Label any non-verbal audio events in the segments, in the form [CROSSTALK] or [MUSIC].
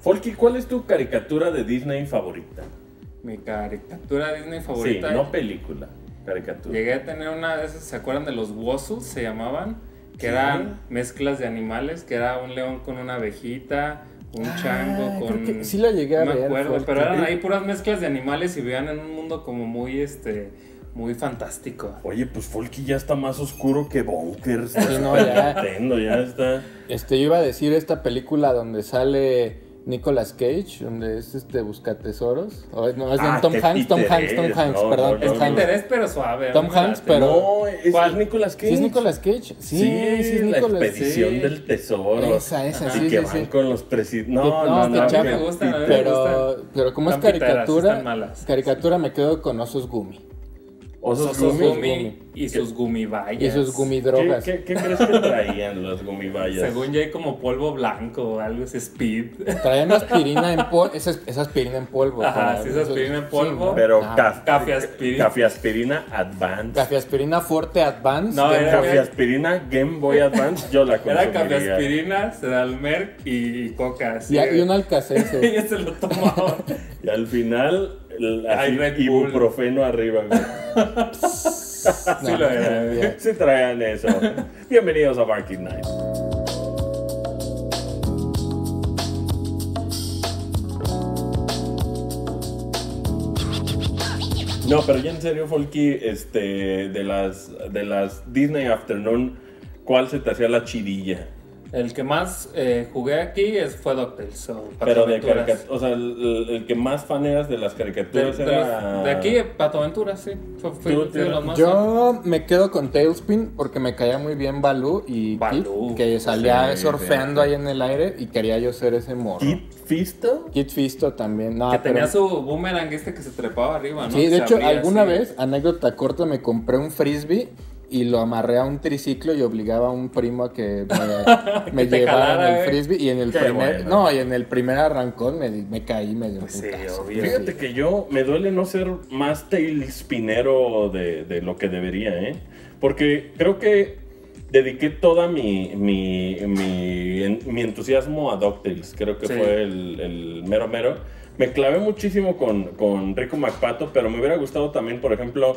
Folky, ¿cuál es tu caricatura de Disney favorita? Mi caricatura Disney Sí, favorita. no película, caricatura. Llegué a tener una de esas, ¿se acuerdan de los Wozzles? Se llamaban. Que Sí. eran mezclas de animales, que era un león con una abejita, un chango Ah, con... creo que sí la llegué a no me ver, acuerdo, Folky. pero eran ahí puras mezclas de animales y vivían en un mundo como muy, este, muy fantástico. Oye, pues Folky ya está más oscuro que Bonkers. Sí, no, ya. Nintendo, ya está. Este, yo iba a decir esta película donde sale Nicolas Cage, donde es este buscatesoros. O, no, es de Ah, Tom Hanks, Tom Hanks, Tom Hanks, no, perdón, no, Es interés, pero suave. Tom Hanks, pero- No, es, ¿Cuál? es Nicolas Cage. ¿Sí es Nicolas Cage? Sí, Sí, sí, es la Nicolas expedición sí. del tesoro. Esa, esa, y sí, que sí, van sí. con los presidentes. Que- No, no, no, que no. que- Me gustan, a mí me Pero, pero como es caricatura, malas. caricatura me quedo con osos gumi. Osos Sus Gumi. gumi y sus gumibayas. Y sus ¿Qué, gumidrogas. qué, qué crees que traían los gumibayas? Según ya hay como polvo blanco o algo, es speed. Traían [LAUGHS] aspirina en polvo. Esa, es- esa aspirina en polvo. Ajá, sí, esa aspirina en sí, polvo. ¿no? Pero caf- Cafeaspirina. Cafeaspirina Advance. Cafeaspirina Forte Advance. No, era- Cafeaspirina Game Boy Advance, yo la Era consumiría. cafeaspirina, Sedalmer y coca. sí. y, y un alcacese. Ella [LAUGHS] se lo tomaba. Y al final, el- Ay, así, Red Bull. ibuprofeno arriba. güey. [LAUGHS] Sí lo era. [LAUGHS] Sí traían eso. Bienvenidos a Barking Night. No, pero ya en serio, Folky, este, de las, de las Disney Afternoon, ¿cuál se te hacía la chidilla? El que más eh, jugué aquí es, fue DuckTales. o Pero de Patoaventuras. caricatura, o sea, el, el que más fan eras de las De, caricaturas de era... los- de aquí, Patoaventuras, sí. Fue, Tú de fan. Yo me quedo con Tailspin porque me caía muy bien Baloo y. Kit, que salía Sí, surfeando ahí en el aire y quería yo ser ese morro. Kid Fisto. Kit Fisto también. No, Que pero- tenía su boomerang este que se trepaba arriba, ¿no? Sí, de se hecho, alguna así. vez, anécdota corta, me compré un frisbee y lo amarré a un triciclo y obligaba a un primo a que [LAUGHS] me, me Que llevara en el eh. frisbee y en el primer, bueno. no, y en el primer arrancón me, me caí medio Pues sí. Fíjate que yo me duele no ser más tailspinero de, de lo que debería, ¿eh? Porque creo que dediqué toda mi, mi, mi, en- mi entusiasmo a DuckTales. Creo que Sí. fue el, el mero mero. Me clavé muchísimo con, con Rico McPato, pero me hubiera gustado también, por ejemplo,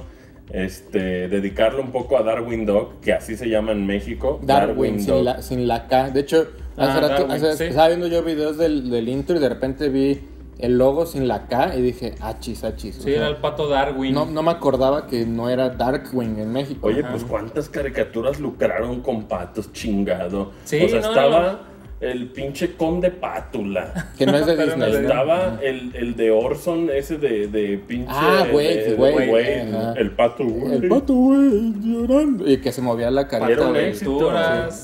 este, dedicarlo un poco a Darwin Dog, que así se llama en México. Darwin, sin Dog. la, sin la K. De hecho, hace Ah, rato, Darwin, hace- sí. estaba viendo yo videos del, del intro y de repente vi el logo sin la K y dije, achis, achis. o Sí, sea, era el pato Darwin. no, no me acordaba que no era Darkwing en México. Oye, Ajá. pues cuántas caricaturas lucraron con patos chingado. Sí, o sea, no, estaba el pinche conde Pátula. Que no es de [LAUGHS] Pero Disney. es de- ¿no? Estaba el, el de Orson, ese de, de pinche. Ah, güey, güey. El pato, güey. El pato, güey, llorando. Y que se movía la Era carita. un güey. éxito.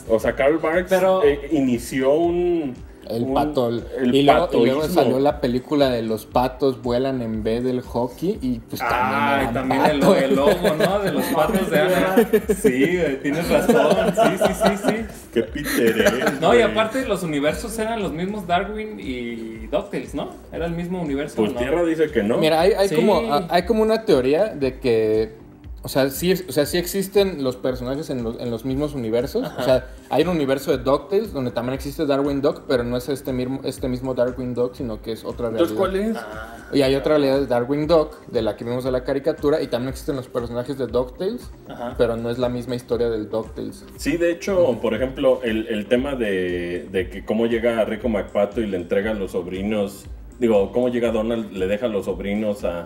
O sea, Carl Barks Pero- eh, inició un. El un- pato. El y, luego, y luego salió la película de los patos vuelan en vez del hockey. Y pues Ah, y también. también el, el ¿no? De los patos de Ana. Sí, tienes razón. Sí, sí, sí, sí. Qué Peter es, No, y aparte los universos eran los mismos Darwin y DuckTales, ¿no? Era el mismo universo. Pues ¿no? Tierra dice que no. Mira, hay, hay Sí. como, hay como una teoría de que. O sea, sí, o sea, sí existen los personajes en los, en los mismos universos. O sea, hay un universo de DuckTales donde también existe Darwin Duck, pero no es este mismo, este mismo Darwin Duck, sino que es otra realidad. Entonces, ¿cuál es? Ah, Y hay otra realidad de Darwin Duck, de la que vimos en la caricatura, y también existen los personajes de DuckTales, Ajá. pero no es la misma historia del DuckTales. Sí, de hecho, por ejemplo, el, el tema de, de que cómo llega Rico McPato y le entrega a los sobrinos, digo, cómo llega Donald, le deja a los sobrinos a...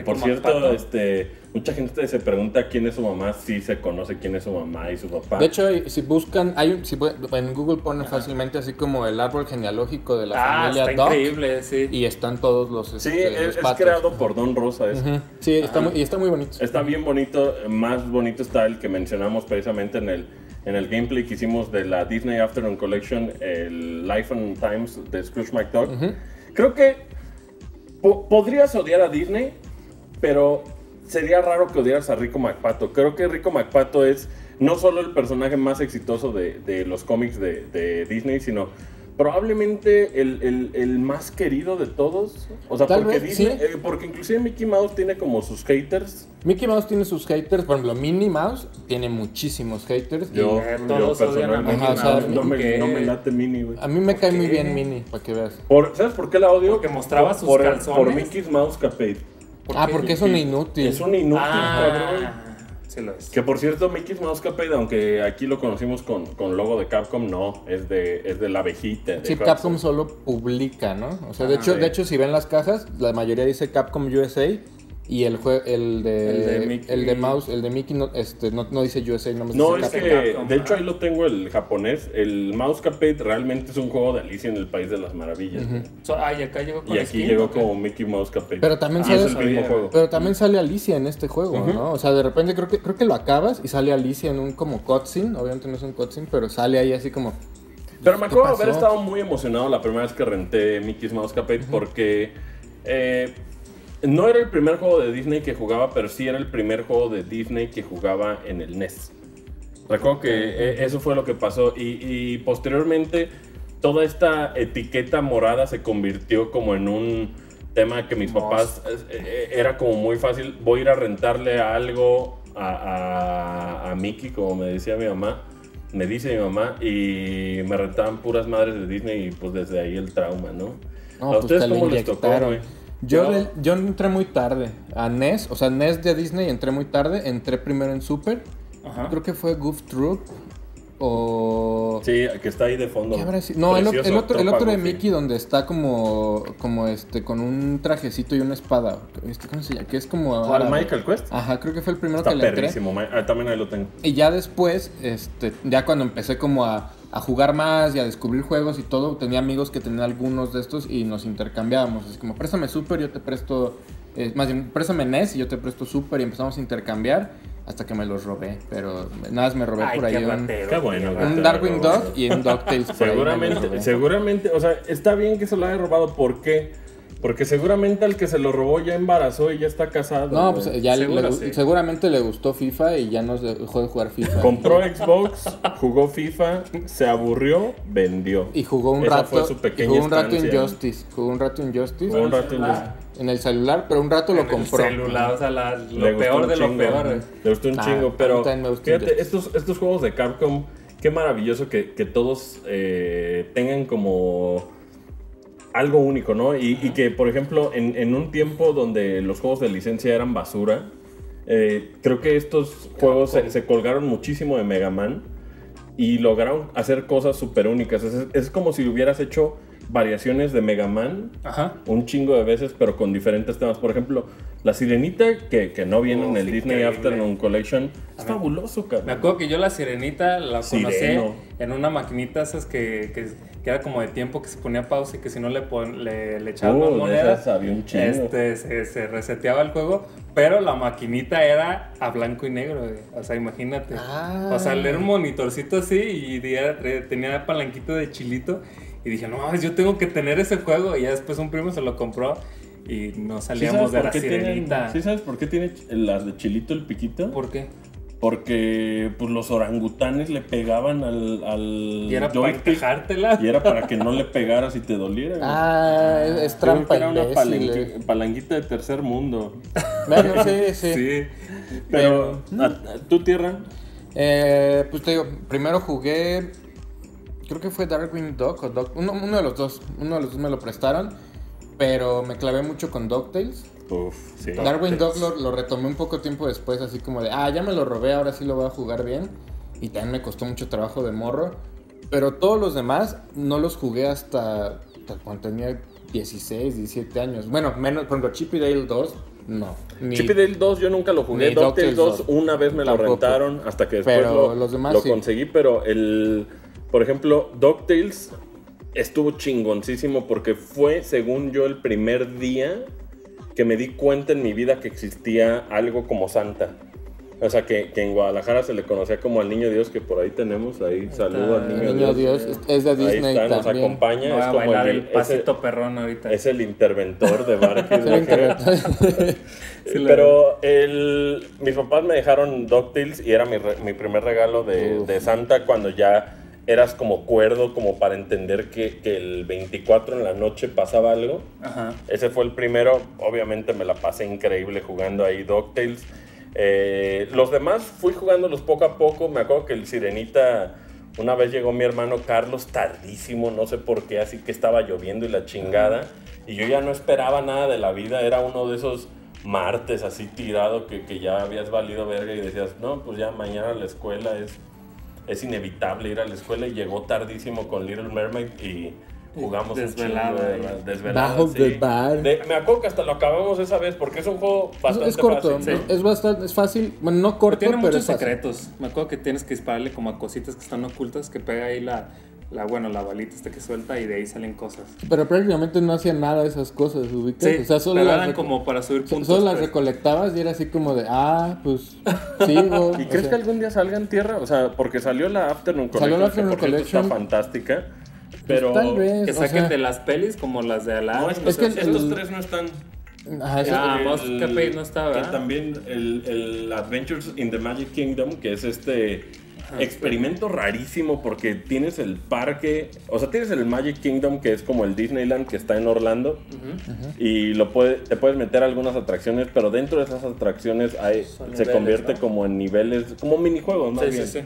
Que por cierto, este, mucha gente se pregunta quién es su mamá, sí se conoce quién es su mamá y su papá. De hecho, si buscan, hay un, si en Google ponen fácilmente así como el árbol genealógico de la Ah, familia está Duck, increíble, sí. y están todos los, sí, este, los es, creado por Don Rosa. es-. Sí, está muy, y está muy bonito. Está bien bonito, más bonito está el que mencionamos precisamente en el, en el gameplay que hicimos de la Disney Afternoon Collection, el Life and Times de Scrooge McDuck. Creo que po- podrías odiar a Disney, pero sería raro que odiaras a Rico McPato. Creo que Rico McPato es no solo el personaje más exitoso de, de los cómics de, de Disney, sino probablemente el, el- el más querido de todos. O sea, Tal porque, vez, Disney- sí. eh, porque inclusive Mickey Mouse tiene como sus haters. Mickey Mouse tiene sus haters, por ejemplo, Minnie Mouse tiene muchísimos haters. Yo, Eh, yo todos odian a personalmente Mickey Ajá, o sea, no, me, que- no me late Minnie, güey. a mí me cae muy bien Minnie, para que veas. Por- ¿Sabes por qué la odio? Porque mostraba Por- sus por, calzones. Por Mickey's Mouse Capade. ¿Por Ah, qué? porque es un inútil. Es un inútil, cabrón. Ah, sí lo es. Que por cierto, Mickey's Mouse Capade, aunque aquí lo conocimos con, con logo de Capcom, no, es de, es de la abejita. de Sí, Hudson. Capcom solo publica, ¿no? O sea, de Ah, hecho, sí. de hecho, si ven las cajas, la mayoría dice Capcom USA y el jue- el de El de el Mickey. de Mouse, el de Mickey no, este, no, no dice USA, no me No, dice es Capcom. que, Capcom, de hecho ahí lo tengo el japonés. El Mouse Capade realmente es un juego de Alicia en el País de las Maravillas. güey. So- ah, y acá llegó con Y aquí skin, llegó como Mickey Mouse Capade. Pero también es sale- el mismo sabía. juego. Pero también sale Alicia en este juego, ¿no? O sea, de repente creo que creo que lo acabas y sale Alicia en un como cutscene, obviamente no es un cutscene, pero sale ahí así como Pero me ¿Qué acuerdo de haber estado muy emocionado la primera vez que renté Mickey's Mouse Capade porque eh, no era el primer juego de Disney que jugaba, pero sí era el primer juego de Disney que jugaba en el NES. Recuerdo que eh, eso fue lo que pasó y, y posteriormente toda esta etiqueta morada se convirtió como en un tema que mis papás eh, eh, era como muy fácil. Voy a ir a rentarle algo a, a- a Mickey, como me decía mi mamá. Me dice mi mamá y me rentaban puras madres de Disney y pues desde ahí el trauma, ¿no? No, ¿A pues ustedes cómo les tocó, güey? Yo, Yo- yo entré muy tarde a NES, o sea, NES de Disney entré muy tarde, entré primero en Super, Ajá. creo que fue Goof Troop o... Sí, que está ahí de fondo. No, el, el otro, el otro de. Mickey donde está como, como este, con un trajecito y una espada. Este, ¿Cómo se llama? Que es como... ¿Cuál, árabe. Michael Quest? Ajá, creo que fue el primero Está que le entré. ah, también ahí lo tengo. Y ya después, este, ya cuando empecé como a, a jugar más y a descubrir juegos y todo, tenía amigos que tenían algunos de estos y nos intercambiábamos. Así como, préstame Super, yo te presto, eh, más bien, préstame NES y yo te presto Super y empezamos a intercambiar hasta que me los robé. Pero nada más me robé Ay, por ahí un. Qué bueno, un Darkwing. Dog y un DuckTales. Seguramente, seguramente, o sea, está bien que se lo haya robado. ¿Por qué? Porque seguramente al que se lo robó ya embarazó y ya está casado. No, güey. pues ya le- Seguro le- sí. seguramente le gustó FIFA y ya no se dejó de jugar FIFA. Compró Xbox, jugó FIFA, se aburrió, vendió. Y jugó un Esa rato. fue su y pequeña jugó un rato estancia. Injustice. Jugó un rato Injustice. Jugó un rato en Ah, En el celular, pero un rato lo en el compró. celular, o sea, la- lo peor de lo chingo. peor. eh. Le gustó un Ah, chingo, pero también me gustó fíjate, Injustice. estos, estos juegos de Capcom, qué maravilloso que, que todos eh, tengan como algo único, ¿no? Y, y que, por ejemplo, en, en un tiempo donde los juegos de licencia eran basura, eh, creo que estos juegos se, se colgaron muchísimo de Mega Man y lograron hacer cosas súper únicas. Es, es como si hubieras hecho variaciones de Mega Man Ajá. un chingo de veces, pero con diferentes temas. Por ejemplo, La Sirenita, que, que no viene en el Disney increíble. Afternoon Collection, es fabuloso, Me cabrón. acuerdo que yo la sirenita la conocí Sireno. en una maquinita esas que, que, que era como de tiempo que se ponía pausa y que si no le, pon- le, le echaban Uh, chingo. este, se, se reseteaba el juego, pero la maquinita era a blanco y negro, güey. o sea, imagínate. Ah. O sea, era un monitorcito así y era- tenía palanquito de chilito y dije, no mames, yo tengo que tener ese juego y ya después un primo se lo compró y no ¿Sí salíamos sabes de la qué tienen- sirenita. ¿Sí sabes por qué tiene las de chilito el piquito? ¿Por qué? Porque pues, los orangutanes le pegaban al, al Y era para joystick encajártela. y era para que no le pegaras y te doliera. Ah, es, trampa era una palanqui- eh. palanquita de tercer mundo. Bueno, sí, sí. Sí. Pero, ¿a- a- ¿tu tierra? Eh, pues te digo, primero jugué. Creo que fue Darkwing Duck o Duck. Uno, uno de los dos. Uno de los dos me lo prestaron. Pero me clavé mucho con DuckTales. Uf, sí. Darkwing Duck lo, lo retomé un poco tiempo después, así como de, ah, ya me lo robé, ahora sí lo voy a jugar bien. Y también me costó mucho trabajo de morro. Pero todos los demás no los jugué hasta, hasta cuando tenía 16, 17 años. Bueno, menos, por ejemplo, Chip y Dale 2, no. Ni- Chip y Dale 2 yo nunca lo jugué. DuckTales DuckTales 2 una vez me lo Tampoco. rentaron hasta que después Pero lo, los demás lo sí. conseguí. Pero el, por ejemplo, DuckTales estuvo chingoncísimo porque fue, según yo, el primer día que me di cuenta en mi vida que existía algo como Santa. O sea, que, que en Guadalajara se le conocía como al Niño Dios, que por ahí tenemos. Ahí saludo al El Niño, Niño Dios. Dios es- de Ahí Disney está, nos también. acompaña. Es como bailar el, el pasito perrón ahorita. es el interventor de la- [LAUGHS] [LAUGHS] Pero el, mis papás me dejaron DuckTales y era mi, re- mi primer regalo de, de Santa cuando ya eras como cuerdo, como para entender que, que el 24 en la noche pasaba algo. Ajá. Ese fue el primero. Obviamente me la pasé increíble jugando ahí DuckTales. Eh, los demás fui jugándolos poco a poco. Me acuerdo que el Sirenita, una vez llegó mi hermano Carlos tardísimo, no sé por qué, así que estaba lloviendo y la chingada. Y yo ya no esperaba nada de la vida. Era uno de esos martes así tirado que, que ya habías valido verga y decías, no, pues ya mañana la escuela es, es inevitable ir a la escuela. Y llegó tardísimo con Little Mermaid y jugamos Desvelado, un Bajo sí. the bar. De- me acuerdo que hasta lo acabamos esa vez porque es un juego bastante es corto, fácil. es bastante, es fácil. Bueno, no corto, Pero tiene pero muchos es fácil. secretos. Me acuerdo que tienes que dispararle como a cositas que están ocultas, que pega ahí la, la bueno, la balita esta que suelta y de ahí salen cosas. Pero prácticamente no hacía nada de esas cosas, ¿ubicas? Sí, o sea, solo pero las, eran como para subir puntos. solo las pues. recolectabas y era así como de, ah, pues sigo. [LAUGHS] ¿Y o crees sea, que algún día salga en tierra? O sea, porque salió la Afternoon Collection. Salió la que Afternoon por cierto Collection. Está fantástica. pues, Pero. tal vez, Que o saquen sea, de las pelis como las de Aladdin. No, o estos, Es que sea, el- estos tres no están. ajá, eso- Ah, El- Mouse Escape no está, que ¿verdad? También el, el Adventures in the Magic Kingdom, que es este experimento rarísimo porque tienes el parque, o sea, tienes el Magic Kingdom que es como el Disneyland que está en Orlando y lo puede, te puedes meter a algunas atracciones, pero dentro de esas atracciones hay, se niveles, convierte ¿no? como en niveles, como minijuegos más Sí, bien. sí, sí.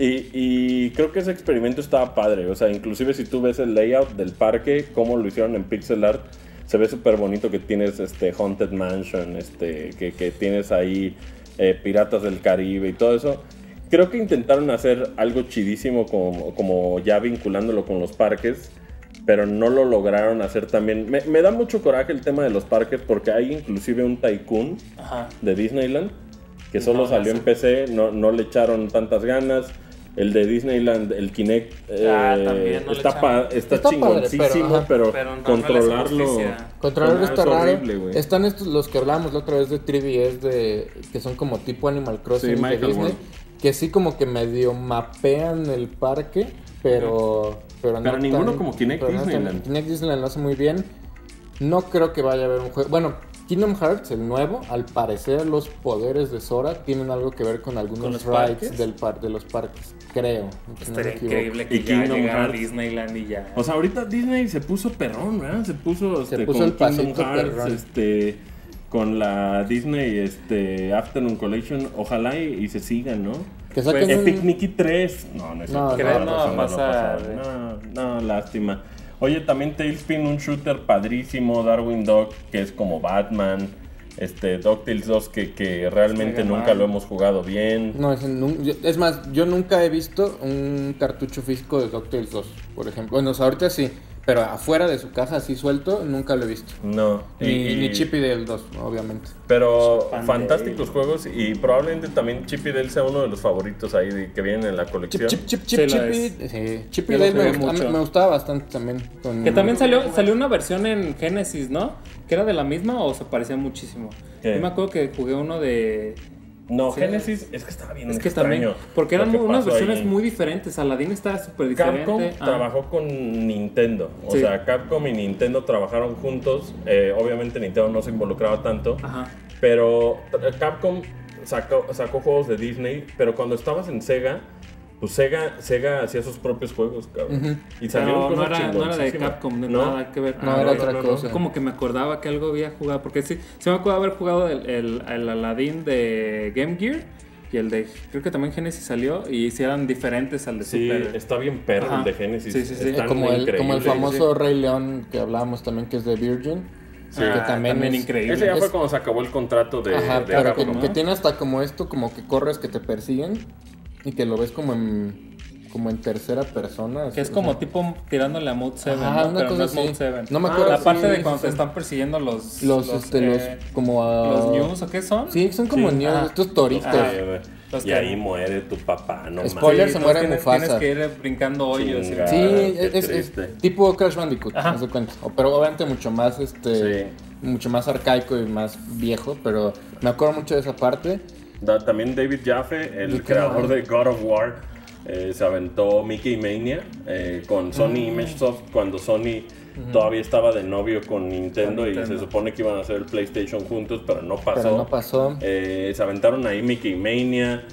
Y, y creo que ese experimento estaba padre. O sea, inclusive si tú ves el layout del parque, cómo lo hicieron en pixel art, se ve súper bonito que tienes este Haunted Mansion, este, que, que tienes ahí eh, Piratas del Caribe y todo eso. Creo que intentaron hacer algo chidísimo como, como ya vinculándolo con los parques, pero no lo lograron hacer también. Me, me da mucho coraje el tema de los parques porque hay inclusive un tycoon Ajá. de Disneyland, que solo No, salió no en PC, no, no le echaron tantas ganas. El de Disneyland, el Kinect, Ah, eh, no le está, pa- está, padre, chingoncísimo, pero, no, controlarlo. Controlarlo Ah, está es raro. horrible. Están estos los que hablábamos la otra vez de 3DS de que son como tipo Animal Crossing Sí, de Michael Disney, World. Que sí como que medio mapean el parque, pero pero, Pero no ninguno tan- como Kinect pero no Disneyland. Kinect Disneyland lo hace muy bien. No creo que vaya a haber un juego. Bueno, Kingdom Hearts, el nuevo, al parecer los poderes de Sora tienen algo que ver con algunos rides parques? del par de los parques, creo. no Estaría increíble que Y ya Kingdom llegara a Hearts. Disneyland y ya. O sea, ahorita Disney se puso perrón, ¿verdad? Se puso, este, puso con el Kingdom Hearts, perrón. este, con la Disney este, Afternoon Collection. Ojalá y, y se sigan, ¿no? Que saquen Pues, un- Epic Mickey 3. No, no es No, no, no, no, no, no, lástima. Oye, también Tailspin, un shooter padrísimo, Darwin Dog, que es como Batman, este, DuckTales 2, que, que realmente Mega nunca Man. lo hemos jugado bien. No, ese nun- yo- es más, yo nunca he visto un cartucho físico de DuckTales 2, por ejemplo. Bueno, o sea, ahorita sí, pero afuera de su caja, así suelto, nunca lo he visto. No. Ni, y- ni Chip y Dale 2, obviamente. Pero de fantásticos juegos y probablemente también Chip y Dale sea uno de los favoritos ahí de- que vienen en la Chip, colección. Chip, Chip, Sí, Chip, sí, Chip y Yo lo Dale me, gusta- me gustaba bastante también. con- Que también salió, salió una versión en Genesis, ¿no? Que era de la misma o se parecía muchísimo. ¿Qué? Yo me acuerdo que jugué uno de. No, Sí. Genesis es que estaba bien Es que extraño. también. Porque eran unas versiones ahí. muy diferentes. Aladdin estaba súper diferente. Capcom Ah, trabajó con Nintendo. O Sí. sea, Capcom y Nintendo trabajaron juntos. Eh, obviamente Nintendo no se involucraba tanto. Ajá. Pero eh, Capcom sacó, sacó juegos de Disney. Pero cuando estabas en Sega, pues Sega, Sega hacía sus propios juegos, cabrón. Y salieron no cosas era, no era de. Capcom, de ¿No? nada que ver. No, Ah, era no, otra no, no. cosa. Como que me acordaba que algo había jugado. Porque sí, sí me acuerdo haber jugado el, el, el Aladdin de Game Gear. Y el de. Creo que también Genesis salió. Y sí eran diferentes al de Sí, Super. está bien perro Ajá. el de Genesis. Sí, sí, sí. Están como, el, como el famoso Rey León que hablábamos también, que es de Virgin. Sí. que Ah, también, es- increíble. Ese ya Es- fue cuando se acabó el contrato de, Ajá, de pero que, Capcom. que tiene hasta como esto, como que corres, que te persiguen y que lo ves como en, como en tercera persona. Que es como sea, tipo tirándole a Mode 7, Ajá, ¿no? una pero cosa no es así. Mode 7. No me Ah, acuerdo. La parte sí, de cuando sí. te están persiguiendo los... Los, este, los, eh, como a... los news, ¿o qué son? Sí, son como Sí. news, Ajá. estos toritos. Güey. Los y que- ahí muere tu papá, no Spoiler, se muere tienes, Mufasa. Tienes que ir brincando hoyos. Chinga. Sí, es, es- es tipo Crash Bandicoot, Ajá. haz de cuenta. O- Pero obviamente mucho más, este, Sí. mucho más arcaico y más viejo, pero me acuerdo mucho de esa parte. Da- también David Jaffe, el ¿De qué creador de God of War, eh, se aventó Mickey Mania eh, con Sony Mm. Image Soft cuando Sony todavía estaba de novio con Nintendo, Con y se supone que iban a hacer el PlayStation juntos, pero no pasó. Pero no pasó. Eh, se aventaron ahí Mickey Mania.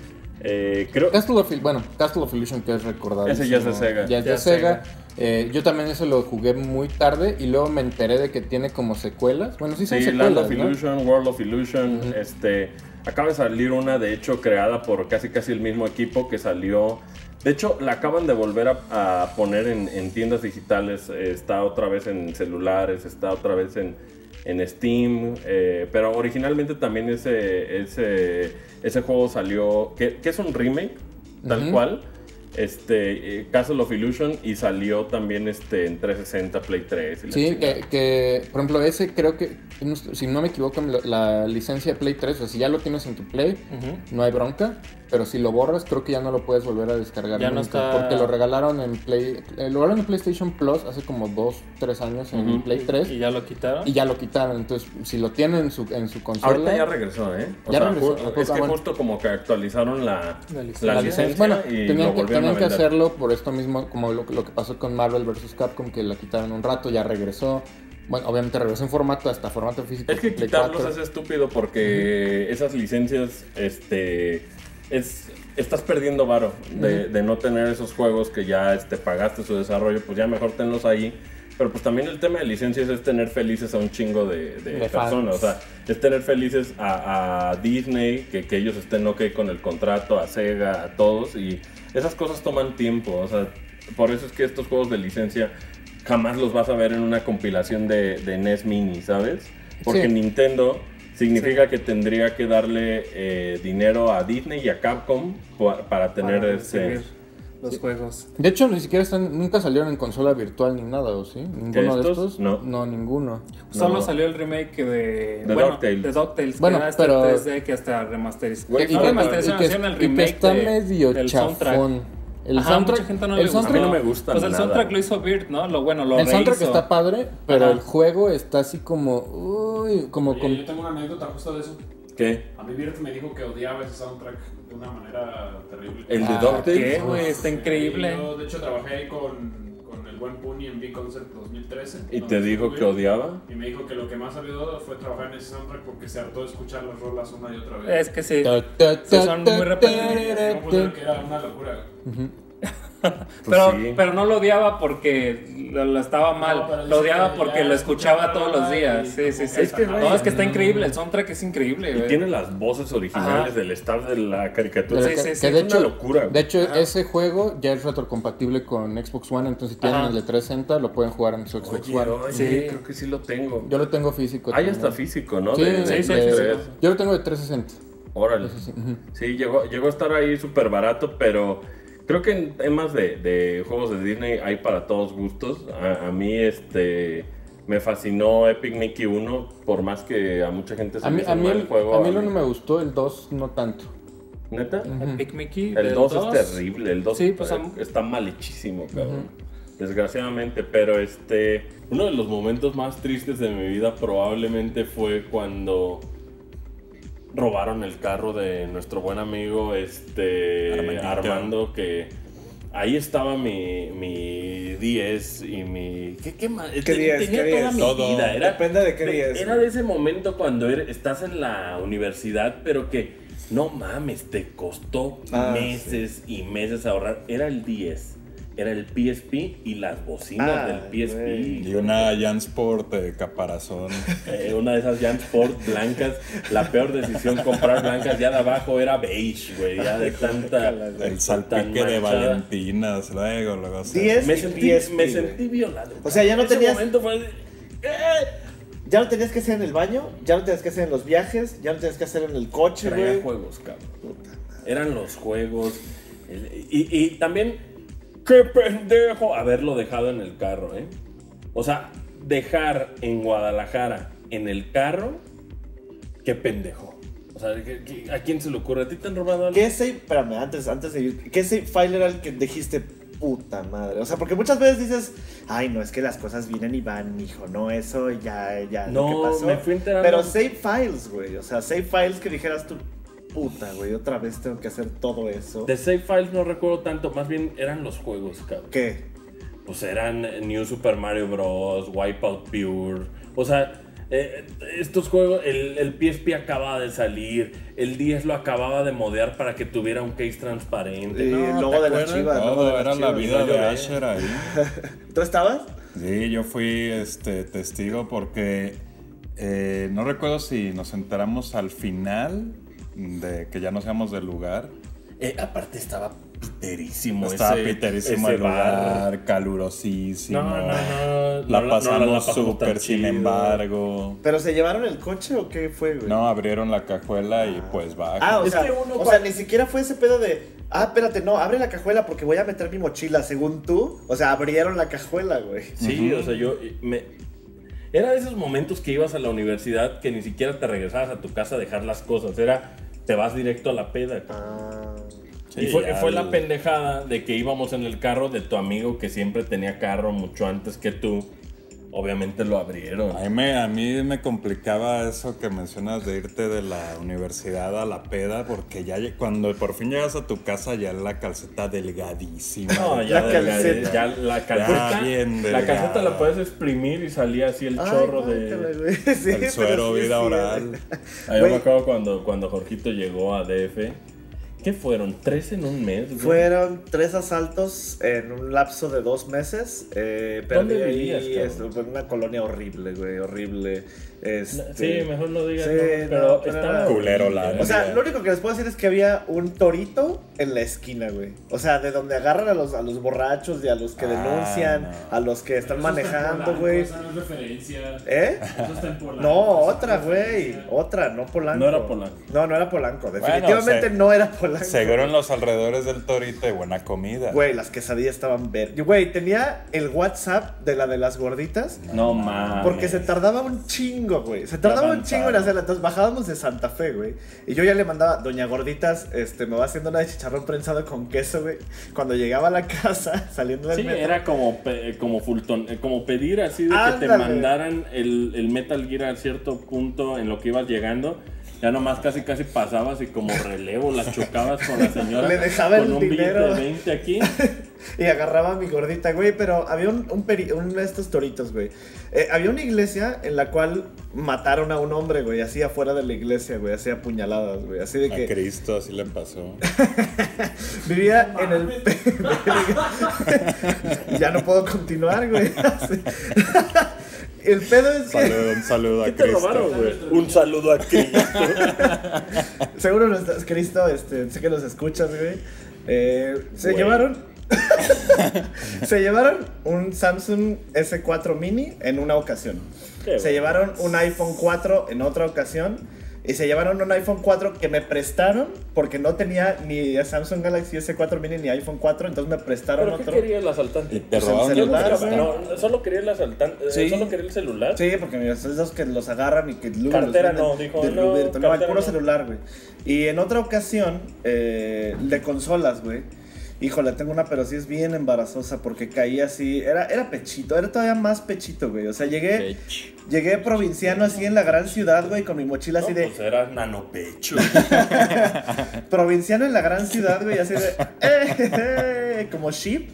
Eh, creo Castle of, bueno, Castle of Illusion que es recordado. Ese ya es de Sega. Ya es Ya de es Sega. Eh, yo también ese lo jugué muy tarde y luego me enteré de que tiene como secuelas. Bueno, sí son Sí, Land secuelas, of ¿no? Illusion, World of Illusion, este, acaba de salir una, de hecho, creada por casi casi el mismo equipo que salió. De hecho, la acaban de volver a, a poner en, en tiendas digitales. eh, está otra vez en celulares, está otra vez en, en Steam. eh, pero originalmente también ese, ese, ese juego salió, que, que es un remake, tal cual. Este, eh, Castle of Illusion y salió también este, en 360, Play 3. y Sí, que, que, por ejemplo, ese creo que, si no me equivoco, la, la licencia de Play 3, o sea, si ya lo tienes en tu Play, Ujú. no hay bronca. Pero si lo borras, creo que ya no lo puedes volver a descargar. Ya no nunca, está- Porque lo regalaron en Play. eh, Lo regalaron en PlayStation Plus hace como 2, 3 años en. Play 3. Y ya lo quitaron. Y ya lo quitaron. Entonces, si lo tienen en su, en su consola. Ahorita ya regresó, ¿eh? O Ya sea, regresó, es que Ah, bueno. justo como que actualizaron la, La la licencia. Bueno, y tenían, lo que, tenían a que hacerlo por esto mismo, como lo, lo que pasó con Marvel vs. Capcom, que la quitaron un rato, ya regresó. Bueno, obviamente regresó en formato, hasta formato físico. Es que quitarlos 4. es estúpido porque esas licencias, este, es, estás perdiendo varo de, de no tener esos juegos que ya este, pagaste su desarrollo, pues ya mejor tenlos ahí. Pero pues también el tema de licencias es tener felices a un chingo de, de De fans. personas. O sea, es tener felices a, a Disney, que, que ellos estén ok con el contrato, a Sega, a todos. Y esas cosas toman tiempo. O sea, por eso es que estos juegos de licencia jamás los vas a ver en una compilación de, de NES Mini, ¿sabes? Porque Sí. Nintendo significa que tendría que darle eh, dinero a Disney y a Capcom pa- para tener para ese... los juegos. De hecho, ni siquiera están, nunca salieron en consola virtual ni nada, ¿o sí? ¿Ninguno de ¿Estos? No. No, ninguno. Solo No. salió el remake de, De bueno, DuckTales. de DuckTales, Bueno, que era este pero- 3D que hasta remasterizó. Güey, Y no que- remasterizaron, y que- el y que remake está de- medio del soundtrack. El Ajá, soundtrack, mucha gente no el le soundtrack, A mí no me gusta Pues el nada. soundtrack lo hizo Beard, ¿no? Lo bueno, lo el soundtrack rehizo. está padre, pero Ajá. el juego está así como, uy, como, Oye, como- yo tengo una anécdota justo de eso. ¿Qué? A mí Birt me dijo que odiaba ese soundtrack de una manera terrible. ¿El de Ah, DuckTales? ¿Qué, güey? Está increíble. Yo, de hecho, trabajé ahí con, con el buen Puni en B-Concert 2013. ¿Y te dijo que odiaba? Y me dijo que lo que más odió fue trabajar en ese soundtrack porque se hartó de escuchar las rolas una y otra vez. Es que sí. Son muy que era una locura. [LAUGHS] pero, sí. pero no lo odiaba porque lo, lo estaba mal. No, pero lo odiaba que porque lo escuchaba todos los días. Sí, sí, sí. Es que, no, es que está increíble. El soundtrack es increíble, Y güey. tiene las voces originales Ajá. del staff de la caricatura. Sí, que- sí, que sí, de es hecho, una locura, güey. De hecho, ese juego ya es retrocompatible con Xbox One, entonces si tienen Ajá. el de 360 lo pueden jugar en su Xbox Oye, One. oye, Sí. creo que sí lo tengo. Yo lo tengo físico. Hay también. hasta físico, ¿no? Sí, De- sí, de. Yo lo tengo de 360. Órale. Sí, llegó, llegó a estar ahí súper barato, pero creo que en temas de, de juegos de Disney hay para todos gustos. A, a mí este me fascinó Epic Mickey 1, por más que a mucha gente se A le mí, a el, juego. a mí el uno me gustó, el 2 no tanto. ¿Neta? Epic Mickey. El del 2 dos. es terrible, el 2 Sí, pues, está mal hechísimo, cabrón. Desgraciadamente, pero este. Uno de los momentos más tristes de mi vida probablemente fue cuando robaron el carro de nuestro buen amigo este Armandito. Armando, que ahí estaba mi, mi 10 y mi. ¿Qué, qué más? ¿Qué Te- 10? Tenía ¿Qué toda 10? mi Todo. vida. Era, Depende de qué 10. Era de ese momento cuando eres- estás en la universidad, pero que no mames, te costó Ah, meses y meses ahorrar. Era el 10. Era el PSP y las bocinas Ah, del PSP. güey. Y una Jansport de caparazón. Eh, una de esas Jansport blancas. La peor decisión comprar blancas. Ya de abajo era beige, güey. Ya de tanta. El salpique de. Valentinas, luego, luego. 10 Me sentí, PSP, me sentí violado. O sea, ya no Ese tenías- momento fue ¡Eh! Ya no tenías que hacer en el baño, ya no tenías que hacer en los viajes, ya no tenías que hacer en el coche, Traía güey. juegos, cabrón. Eran los juegos. el- y, y también, qué pendejo haberlo dejado en el carro, ¿eh? O sea, dejar en Guadalajara en el carro, qué pendejo. O sea, ¿qué- qué- ¿a quién se le ocurre? ¿A ti te han robado algo? ¿Qué save, espérame, antes, antes de ir, qué save file era el que dijiste puta madre? O sea, porque muchas veces dices, ay, no, es que las cosas vienen y van, hijo, no, eso ya, ya, lo No, que pasó. me fui enterando. Pero save files, güey, o sea, save files que dijeras tú, puta, güey, otra vez tengo que hacer todo eso. De Save Files no recuerdo tanto, más bien eran los juegos, cabrón. ¿Qué? Pues eran New Super Mario Bros., Wipeout Pure. O sea, eh, estos juegos, el, el PSP acababa de salir, el 10 lo acababa de modear para que tuviera un case transparente. Y No, el ¿te logo de la chiva. logo de era la chiva, vida de. Asher ahí. [LAUGHS] ¿Tú estabas? Sí, yo fui este, testigo porque eh, no recuerdo si nos enteramos al final de que ya nos íbamos del lugar. Eh, aparte estaba piterísimo. Estaba ese- piterísimo ese el bar. lugar, calurosísimo. No, no, no. La No, no, no, pasamos súper sin embargo. ¿Pero se llevaron el coche o qué fue, güey? No, abrieron la cajuela y pues va. Ah, o Es sea, que uno o sea, ni siquiera fue ese pedo de, ah, espérate, no, abre la cajuela porque voy a meter mi mochila, según tú. O sea, abrieron la cajuela, güey. Sí, o sea, yo me... Era de esos momentos que ibas a la universidad que ni siquiera te regresabas a tu casa a dejar las cosas. Era, te vas directo a la peda. Ah. y Sí, fue, fue la pendejada de que íbamos en el carro de tu amigo que siempre tenía carro mucho antes que tú. Obviamente lo abrieron. A mí, me, a mí me complicaba eso que mencionas de irte de la universidad a la peda, porque ya cuando por fin llegas a tu casa ya la calceta delgadísima. No, ya, La calceta. ya la calceta. bien la calceta la puedes exprimir y salía así el Ay, chorro guácala, de. [LAUGHS] Sí, el suero, sí, vida sí, oral. Ah, Güey. me acuerdo cuando, cuando Jorgito llegó a DF. ¿Qué fueron? ¿Tres en un mes? güey? Fueron tres asaltos en un lapso de dos meses. Eh, ¿Dónde perdí ahí, vivías, cabrón? esto, fue en una colonia horrible, güey, horrible. Este, Sí, mejor no digas. Sí, no, no, pero estaba Culero, la. O sea, lo único que les puedo decir es que había un torito en la esquina, güey. O sea, de donde agarran a los, a los borrachos y a los que Ah, denuncian, no. a los que están manejando, güey. Esa no es referencia. ¿Eh? Eso está en Polanco. No, otra, güey. Otra, no Polanco. No era Polanco. No, no era Polanco. Definitivamente se- no era Polanco. Seguro en los alrededores del torito y buena comida. Güey, las quesadillas estaban ver. Yo, Güey, tenía el WhatsApp de la de las gorditas. No mames. Porque se tardaba un chingo, güey. Se tardaba un chingo en hacerla. Entonces bajábamos de Santa Fe, güey. Y yo ya le mandaba, Doña Gorditas, este, me va haciendo una de chicharrón prensado con queso, güey. Cuando llegaba a la casa, [LAUGHS] saliendo del Sí, metro. era como, pe- como, Fulton, eh, como pedir así de que te mandaran el, el Metal Gear a cierto punto en lo que ibas llegando. Ya nomás casi casi pasabas y como relevo la chocabas con la señora. Le dejaba con el un dinero. billete de 20 aquí. [LAUGHS] Y agarraba a mi gordita, güey. Pero había un, un, peri- un de estos toritos, güey. Eh, había una iglesia en la cual mataron a un hombre, güey. Así afuera de la iglesia, güey. Así apuñaladas, güey. Así de A que Cristo así le pasó. [LAUGHS] vivía en el. [LAUGHS] ya no puedo continuar, güey. El pedo es que. Un saludo a ¿Qué te Cristo. robaron? Un saludo a Cristo. [LAUGHS] Seguro no estás, Cristo, este, sé que nos escuchas, güey. Eh, se Güey. llevaron. [LAUGHS] se llevaron un Samsung S4 Mini en una ocasión. Qué se llevaron un iPhone 4 en otra ocasión. Y se llevaron un iPhone 4 que me prestaron porque no tenía ni Samsung Galaxy S4 Mini ni iPhone 4, entonces me prestaron ¿Pero qué otro. quería el asaltante? Y te Pues el robaron el celular. No, solo quería el asaltante. eh, Sí. Solo quería el celular. Sí, porque mira, son esos que los agarran y que luego Cartera los venden no, dijo, de no, Roberto. No, el puro no. celular, güey. Y en otra ocasión, eh, de consolas, güey. Híjole, tengo una, pero sí es bien embarazosa porque caí así. Era, era pechito, era todavía más pechito, güey. O sea, llegué, llegué provinciano así en la gran ciudad, güey, con mi mochila así No, de. pues era nanopecho. [LAUGHS] provinciano en la gran ciudad, güey, así de. ¡eh, eh, [LAUGHS] eh! como sheep.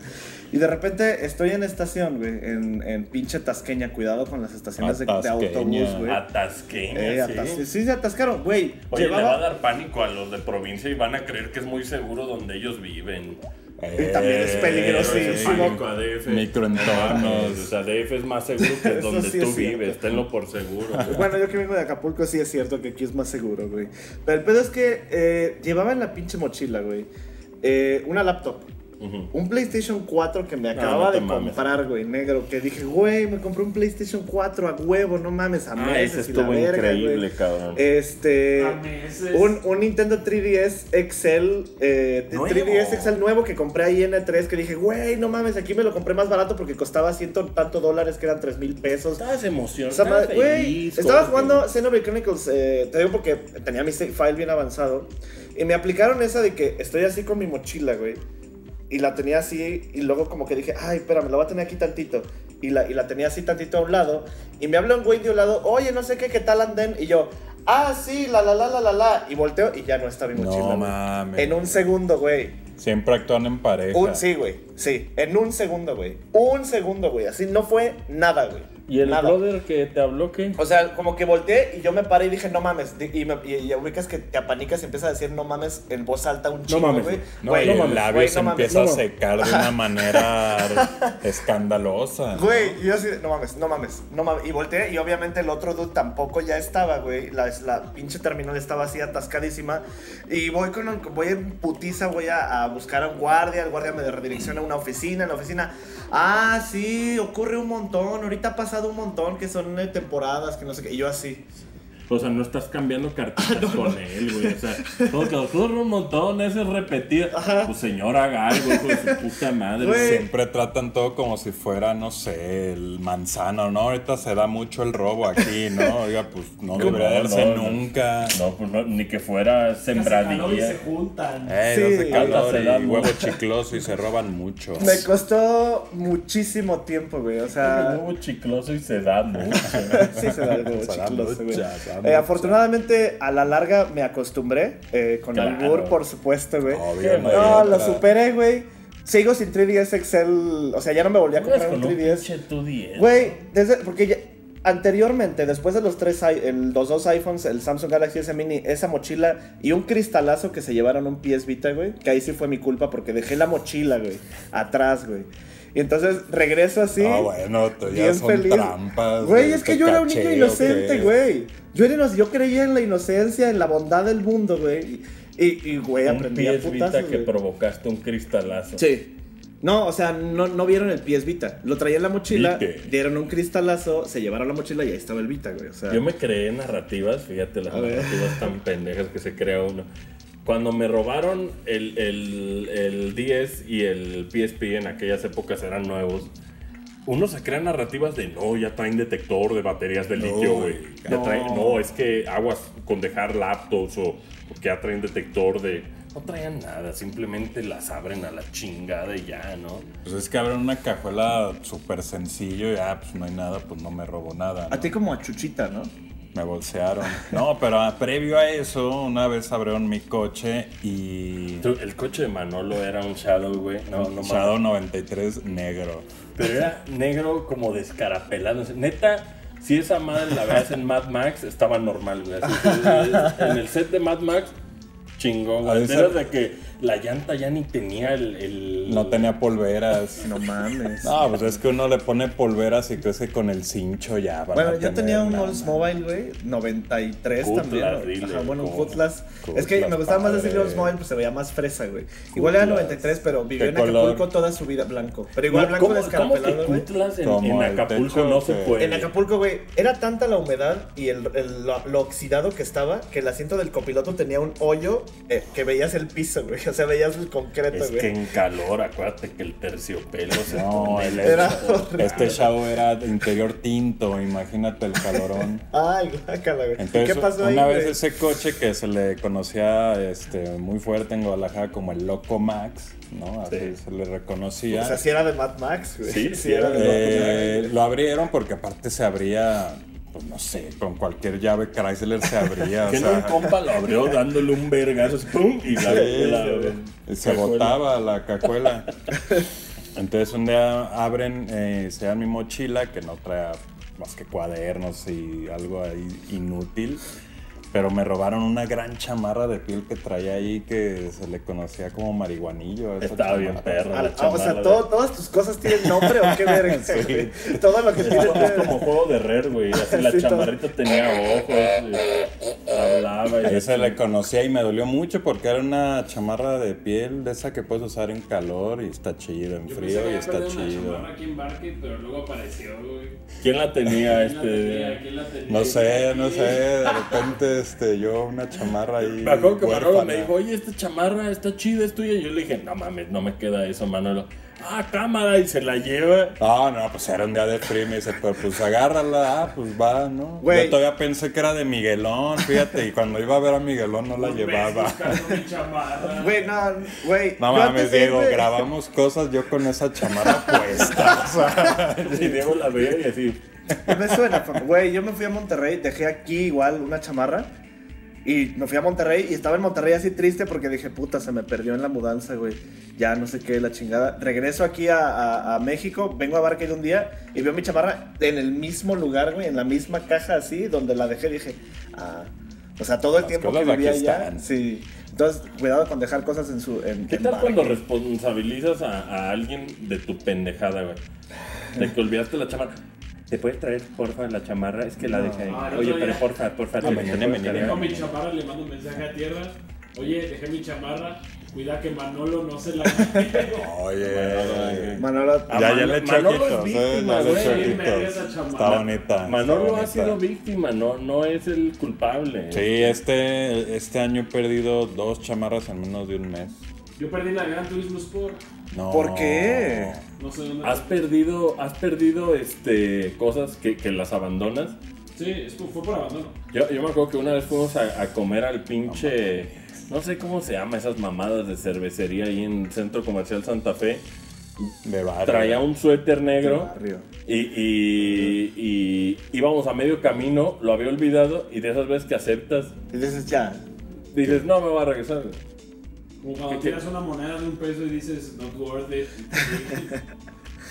Y de repente estoy en estación, güey, en, en pinche Tasqueña. Cuidado con las estaciones de, autobús, güey. Atasqueña, Eh, sí. atas- sí, se atascaron, güey. Oye, le va a Llevaba... dar pánico a los de provincia y van a creer que es muy seguro donde ellos viven. Y también es Eh, peligrosísimo. DF. Microentornos. O sea, DF es más seguro que [LAUGHS] donde sí tú vives. Tenlo por seguro. Bueno, yo que vengo de Acapulco sí es cierto que aquí es más seguro, güey. Pero el pedo es que eh, llevaba en la pinche mochila, güey, eh, una laptop. Un PlayStation 4 que me No, acababa no te de mames. comprar, güey, negro. Que dije, güey, me compré un PlayStation 4 a huevo, no mames, a Ah, meses ese y la estuvo verga, increíble, güey. cabrón. Este. A meses. Un, un Nintendo 3DS Excel, eh, Nuevo. 3DS Excel nuevo que compré ahí en E3 que dije, güey, no mames, aquí me lo compré más barato porque costaba ciento tanto dólares que eran 3 mil pesos. Estabas emocionado. Madre- Güey, estaba jugando Xenoblade Chronicles, eh, te digo porque tenía mi save file bien avanzado. Y me aplicaron esa de que estoy así con mi mochila, güey. Y la tenía así, y luego como que dije, ay, espérame, la voy a tener aquí tantito. Y la, y la tenía así tantito a un lado. Y me habla un güey de un lado, oye, no sé qué, qué tal anden. Y yo, ah, sí, la, la, la, la, la, la. Y volteo y ya no está mi mochila. No mames. En un segundo, güey. Siempre actúan en pareja. Un, sí, güey. Sí, en un segundo, güey. Un segundo, güey. Así no fue nada, güey. ¿Y el nada. brother que te habló qué? O sea, como que volteé y yo me paré y dije, no mames. Y, me, y, y ubicas que te apanicas y empiezas a decir, no mames, en voz alta un chingo, mames, güey. No, Güey, y el mames, labio güey, se no mames, empieza a mames. secar de una [LAUGHS] manera escandalosa. ¿no? Güey, y yo así, no mames, no mames, no mames. Y volteé y obviamente el otro dude tampoco ya estaba, güey. La, la pinche terminal estaba así atascadísima. Y voy con un- voy en putiza, voy a, a buscar a un guardia. El guardia me redirecciona a una oficina. En la oficina, ah, sí, ocurre un montón. Ahorita ha pasado un montón que son eh, temporadas, que no sé qué. Y yo así. O sea, no estás cambiando cartitas con él, güey. O sea, todo ocurre un montón, ese es repetido. Pues señor, haga algo, hijo de su puta madre. Güey. Siempre tratan todo como si fuera, no sé, el manzano, ¿no? Ahorita se da mucho el robo aquí, ¿no? Oiga, pues no debería No, darse no, no. nunca. No, pues no, ni que fuera Y se sembradilla. juntan. Eh, Sí. hace calor se da y huevo chicloso y se roban mucho. Me costó muchísimo tiempo, güey. O El sea, huevo chicloso y se da mucho. [LAUGHS] sí se da algo Se da chicloso, güey. mucha, se Eh, afortunadamente, a la larga me acostumbré. eh, con Claro. albur, por supuesto, güey. No lo superé, güey. Sigo sin 3DS Excel. O sea, ya no me volví a comprar un con un 3DS. pinche tu 10. Güey, desde, porque ya- anteriormente, después de los tres, el- los dos iPhones, el Samsung Galaxy S Mini, esa mochila y un cristalazo que se llevaron un PS Vita, güey, que ahí sí fue mi culpa porque dejé la mochila, güey, atrás, güey. Y entonces regreso así. Ah, bueno, tú ya bien son feliz. trampas. Güey, es que yo era un niño ¿o inocente, güey. Yo, era yo creía en la inocencia, en la bondad del mundo, güey. Y, güey, aprendí a putazos, que güey. provocaste un cristalazo. Sí. No, o sea, no, no vieron el PS Vita. Lo traía en la mochila, Vite. dieron un cristalazo, se llevaron la mochila y ahí estaba el Vita, güey. O sea, Yo me creé narrativas, fíjate las narrativas tan pendejas que se crea uno. Cuando me robaron el, el, el 10 y el PSP en aquellas épocas eran nuevos, uno se crea narrativas de no, ya traen detector de baterías de litio, güey. No. traen- no, es que aguas con dejar laptops o porque ya traen detector de. No traían nada, simplemente las abren a la chingada y ya, ¿no? Pues es que abren una cajuela súper sencillo y ah, pues no hay nada, pues no me robo nada. ¿no? a ti como a Chuchita, ¿no? Me bolsearon. No, pero previo a eso, una vez abrieron mi coche y. El coche de Manolo era un Shadow, güey. No, no Shadow mames. 93 negro. Pero era negro como descarapelado. Neta, si esa madre la veas en Mad Max, estaba normal, güey. Así, en el set de Mad Max, chingón, güey. de que la llanta ya ni tenía el. el- No tenía polveras. No mames. No, pues es que uno le pone polveras y crece con el cincho ya. Bueno, no yo tenía un. Oldsmobile, güey, 93 Cutlass, también. dile, Ajá, bueno, un ¿cómo? Cutlass. Cutlass, Es que me gustaba más decir. Oldsmobile, pues se veía más fresa, güey. Igual era Cutlass. 93, pero vivió ¿Qué en Acapulco color? toda su vida blanco. Pero igual No, blanco ¿cómo, cómo descarapelado, que güey. Cutlass en, en Acapulco no se que- puede? En Acapulco, güey, era tanta la humedad y el, el- lo, lo oxidado que estaba que el asiento del copiloto tenía un hoyo eh, que veías el piso, güey. O sea, veías el concreto, Es güey. que en calor, acuérdate que el terciopelo se No, el Era horrible. Este Shadow era de interior tinto, imagínate el calorón. Ay, guácala, güey. ¿Y Entonces, ¿Qué pasó ahí, una vez güey? ese coche que se le conocía este, muy fuerte en Guadalajara como el Loco Max, ¿no? Así Sí. se le reconocía. O sea, sí era de Mad Max, güey. Sí, sí era era de Eh, lo abrieron porque aparte se abría, pues no sé, con cualquier llave Chrysler se abría. [LAUGHS] o Que no sea, un compa lo abrió dándole un vergazo, ¡pum! Y la, Sí, la- se- se cajuela. botaba la cajuela. Entonces un día abren, eh, se dan mi mochila que no trae más que cuadernos y algo ahí inútil. Pero me robaron una gran chamarra de piel que traía ahí que se le conocía como marihuanillo. Estaba bien chamarra. perro. Ah, la ah, o sea, todo- todas tus cosas tienen nombre o qué verga. [LAUGHS] güey? [LAUGHS] Todo lo que tiene. como- es como juego de red, güey. Así la [LAUGHS] Sí, todo. chamarrita tenía ojos, y hablaba. Y Ese le conocía y me dolió mucho porque era una chamarra de piel de esa que puedes usar en calor y está chido, en Yo pensé frío que y está una chido. chamarra aquí en Barque, pero luego apareció, güey. ¿Quién la tenía ¿Quién la tenía? este? ¿Quién la tenía? No sé, no sé, de repente este, yo una chamarra ahí. Me acuerdo que Manolo me dijo, oye, esta chamarra está chida, es tuya. Y yo le dije, no mames, no me queda eso, Manolo. Ah, cámara, y se la lleva. No, no, pues era un día de frío y me dice, pues, pues agárrala, ah, pues va, ¿no? Güey. Yo todavía pensé que era de Miguelón, fíjate, y cuando iba a ver a Miguelón no la veces llevaba. buscando mi chamarra. Güey, no, güey. No mames, Diego, siempre- grabamos cosas yo con esa chamarra puesta. o sea, [LAUGHS] Y Diego la veía y así. Me suena, güey. Yo me fui a Monterrey, dejé aquí igual una chamarra. Y me fui a Monterrey y estaba en Monterrey así triste porque dije, puta, se me perdió en la mudanza, güey. Ya no sé qué, la chingada. Regreso aquí a, a- a México, vengo a Barca un día y veo mi chamarra en el mismo lugar, güey, en la misma caja así, donde la dejé. Dije, ah. O sea, todo el Las tiempo que vivía allá. Sí. Entonces, cuidado con dejar cosas en su. En, ¿Qué en tal cuando responsabilizas a, a alguien de tu pendejada, güey? De que olvidaste la chamarra. ¿Te puedes traer, porfa, la chamarra? Es que la dejé ahí. Ah, Oye, pero porfa, porfa. Te- mañana, cargar. Dejo mi chamarra, le mando un mensaje a tierra. Oye, dejé mi chamarra. Cuida que Manolo no se la Oye. Manolo, Ya, ya le eché Manolo eh. Está bonita. Manolo está ha sido víctima, no, no es el culpable. Sí, este, este año he perdido dos chamarras en menos de un mes. Yo perdí la Gran Turismo Sport. No. ¿Por qué? No sé dónde. ¿Has perdido, has perdido este, cosas que, que las abandonas? Sí, es fue por abandono. Yo, yo me acuerdo que una vez fuimos a, a comer al pinche. No sé cómo se llama esas mamadas de cervecería ahí en Centro Comercial Santa Fe. De barrio. Traía un suéter negro Barrio. y, y, y íbamos a medio camino, lo había olvidado y de esas veces que aceptas, Y dices, ya. dices, no me va a regresar. Como cuando ¿Qué- qué? tiras una moneda de un peso y dices, not worth it. [LAUGHS]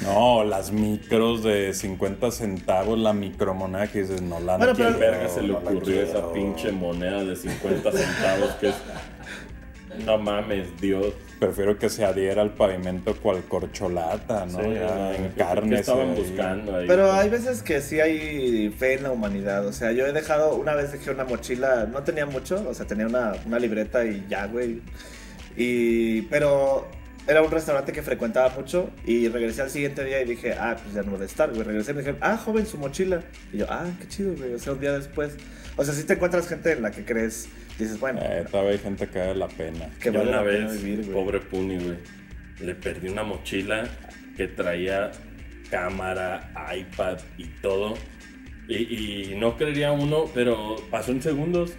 No, las micros de 50 centavos, la micromoneda que dices, no la Bueno, ¿A quién pero- verga se le ocurrió esa quiero. pinche moneda de 50 centavos que es... [LAUGHS] No mames, Dios. Prefiero que se adhiera al pavimento cual corcholata, ¿no? Sí, ya ¿qué- en carne. estaban se- buscando ahí? Pero hay veces que sí hay fe en la humanidad. O sea, yo he dejado, una vez dejé una mochila, no tenía mucho, o sea, tenía una, una libreta y ya, güey. Y, pero era un restaurante que frecuentaba mucho y regresé al siguiente día y dije, ah, pues ya no voy a estar, güey. Regresé y me dijeron, ah, joven, su mochila. Y yo, ah, qué chido, güey. O sea, un día después. O sea, si te encuentras gente en la que crees, dices, bueno, Eh, todavía hay gente que vale la pena. que vale una la pena vez, vivir, güey. pobre Puni, güey, le perdí una mochila que traía cámara, iPad y todo. Y, y no creería uno, pero pasó en segundos.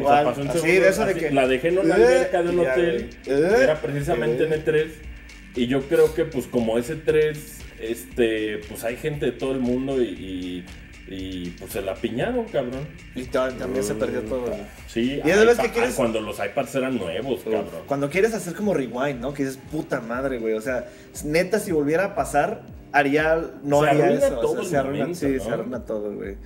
O sea, Igual, así de eso de así. que... La dejé en una Eh, alberca de un ya, hotel. güey. Eh, Era precisamente eh. en E3. Y yo creo que, pues, como ese 3, este, pues hay gente de todo el mundo y, y, y, pues se la piñaron, cabrón. Y ta- también se perdió todo, güey. Sí, Y iPad- que quieres- cuando los iPads eran nuevos, cabrón. Cuando quieres hacer como rewind, ¿no? Que dices, puta madre, güey. O sea, neta, si volviera a pasar, haría. No Se haría arruina eso. o todo sea, el se arruina, momento, sí, ¿no? se arruina todo, güey.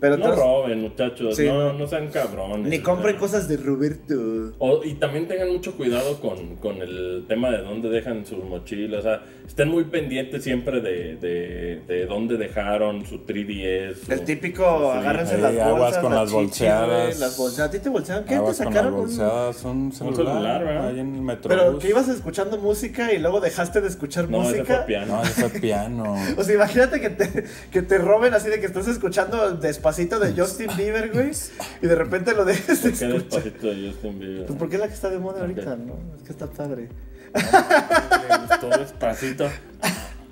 Pero No roben, muchachos. Sí, no, no. sean cabrones. ni compren ¿no? cosas de Roberto. O- y también tengan mucho cuidado con, con el tema de dónde dejan sus mochilas. O sea, estén muy pendientes siempre de, de, de dónde dejaron su 3DS. El o- típico, Sí. agárrense Ahí, las bolsas. aguas con la las bolseadas. Las bolseadas. ¿A ti te bolseaban? ¿Qué? ¿Te Aguas con las sacaron? un- bolseadas, un celular, celular, ¿verdad? ahí en el metrobús. Pero que ibas escuchando música y luego dejaste de escuchar No, ese fue música. piano. No, ese fue piano. [LAUGHS] O sea, imagínate que te, que te roben así de que estás escuchando despacito de Justin Bieber, güey, y de repente lo dejes de ¿Por qué escuchar. despacito de Justin Bieber? Pues porque es la que está de moda ahorita. ¿no? Es que está padre. Me gustó despacito.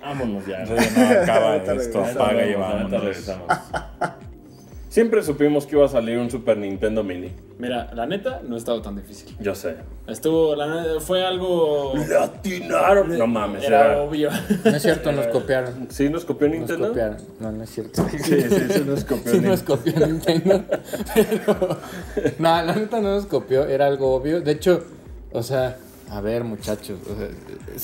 Vámonos ya. No acaba [LAUGHS] esto, apaga y vámonos. Siempre supimos que iba a salir un Super Nintendo Mini. Mira, la neta no ha estado tan difícil. Yo sé. Estuvo, la neta, fue algo. ¡Latinaron! No mames, Era era. obvio. No es cierto, nos copiaron. ¿Sí nos copió Nos Nintendo? copiaron. No, no es cierto. Sí, sí, sí nos copió Sí nos Nintendo. copió Nintendo. Pero. No, la neta no nos copió. Era algo obvio. De hecho, o sea, a ver, muchachos. o sea,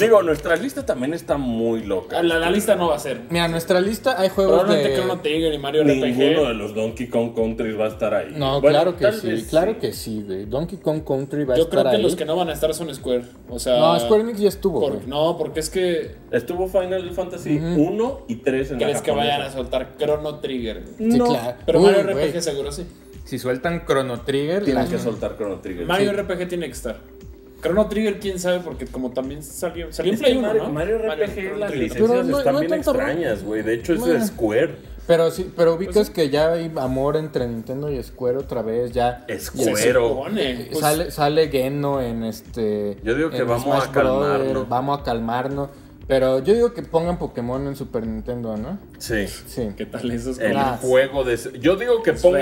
Digo, nuestra lista también está muy loca. La, la lista no va a ser. mira, nuestra lista hay juegos Probablemente Chrono de. Trigger y Mario Ninguno RPG. de los Donkey Kong Countries va a estar ahí. No, Bueno, claro que sí, claro sí. que sí, güey. Donkey Kong Country va a Yo estar creo que ahí. los que no van a estar son Square. O sea. No, Square Enix ya estuvo, por- güey. no, porque es que. Estuvo Final Fantasy 1 y 3 en la ¿Crees que vayan a soltar Chrono Trigger? Sí, No, claro. Pero Uy, Mario güey, RPG seguro sí. Si sueltan Chrono Trigger, Tienen la- que soltar Chrono Trigger. Mario Sí. RPG tiene que estar. Chrono Trigger, quién sabe, porque como también salió. Salió en Play que 1, Mario, ¿no? Mario RPG, Chrono las licencias Pero no- están no bien tanto extrañas, güey. De hecho, es Bueno. Square. Pero sí, pero ubicas que ya hay amor entre Nintendo y Square otra vez, ya. Se Square. supone. Pues, sale, sale Geno en este. Yo digo que vamos Smash a calmarnos. Vamos a calmarnos. Pero yo digo que pongan Pokémon en Super Nintendo, ¿no? Sí. Sí. ¿Qué tal esos El Ah. juego de... Yo digo que pongan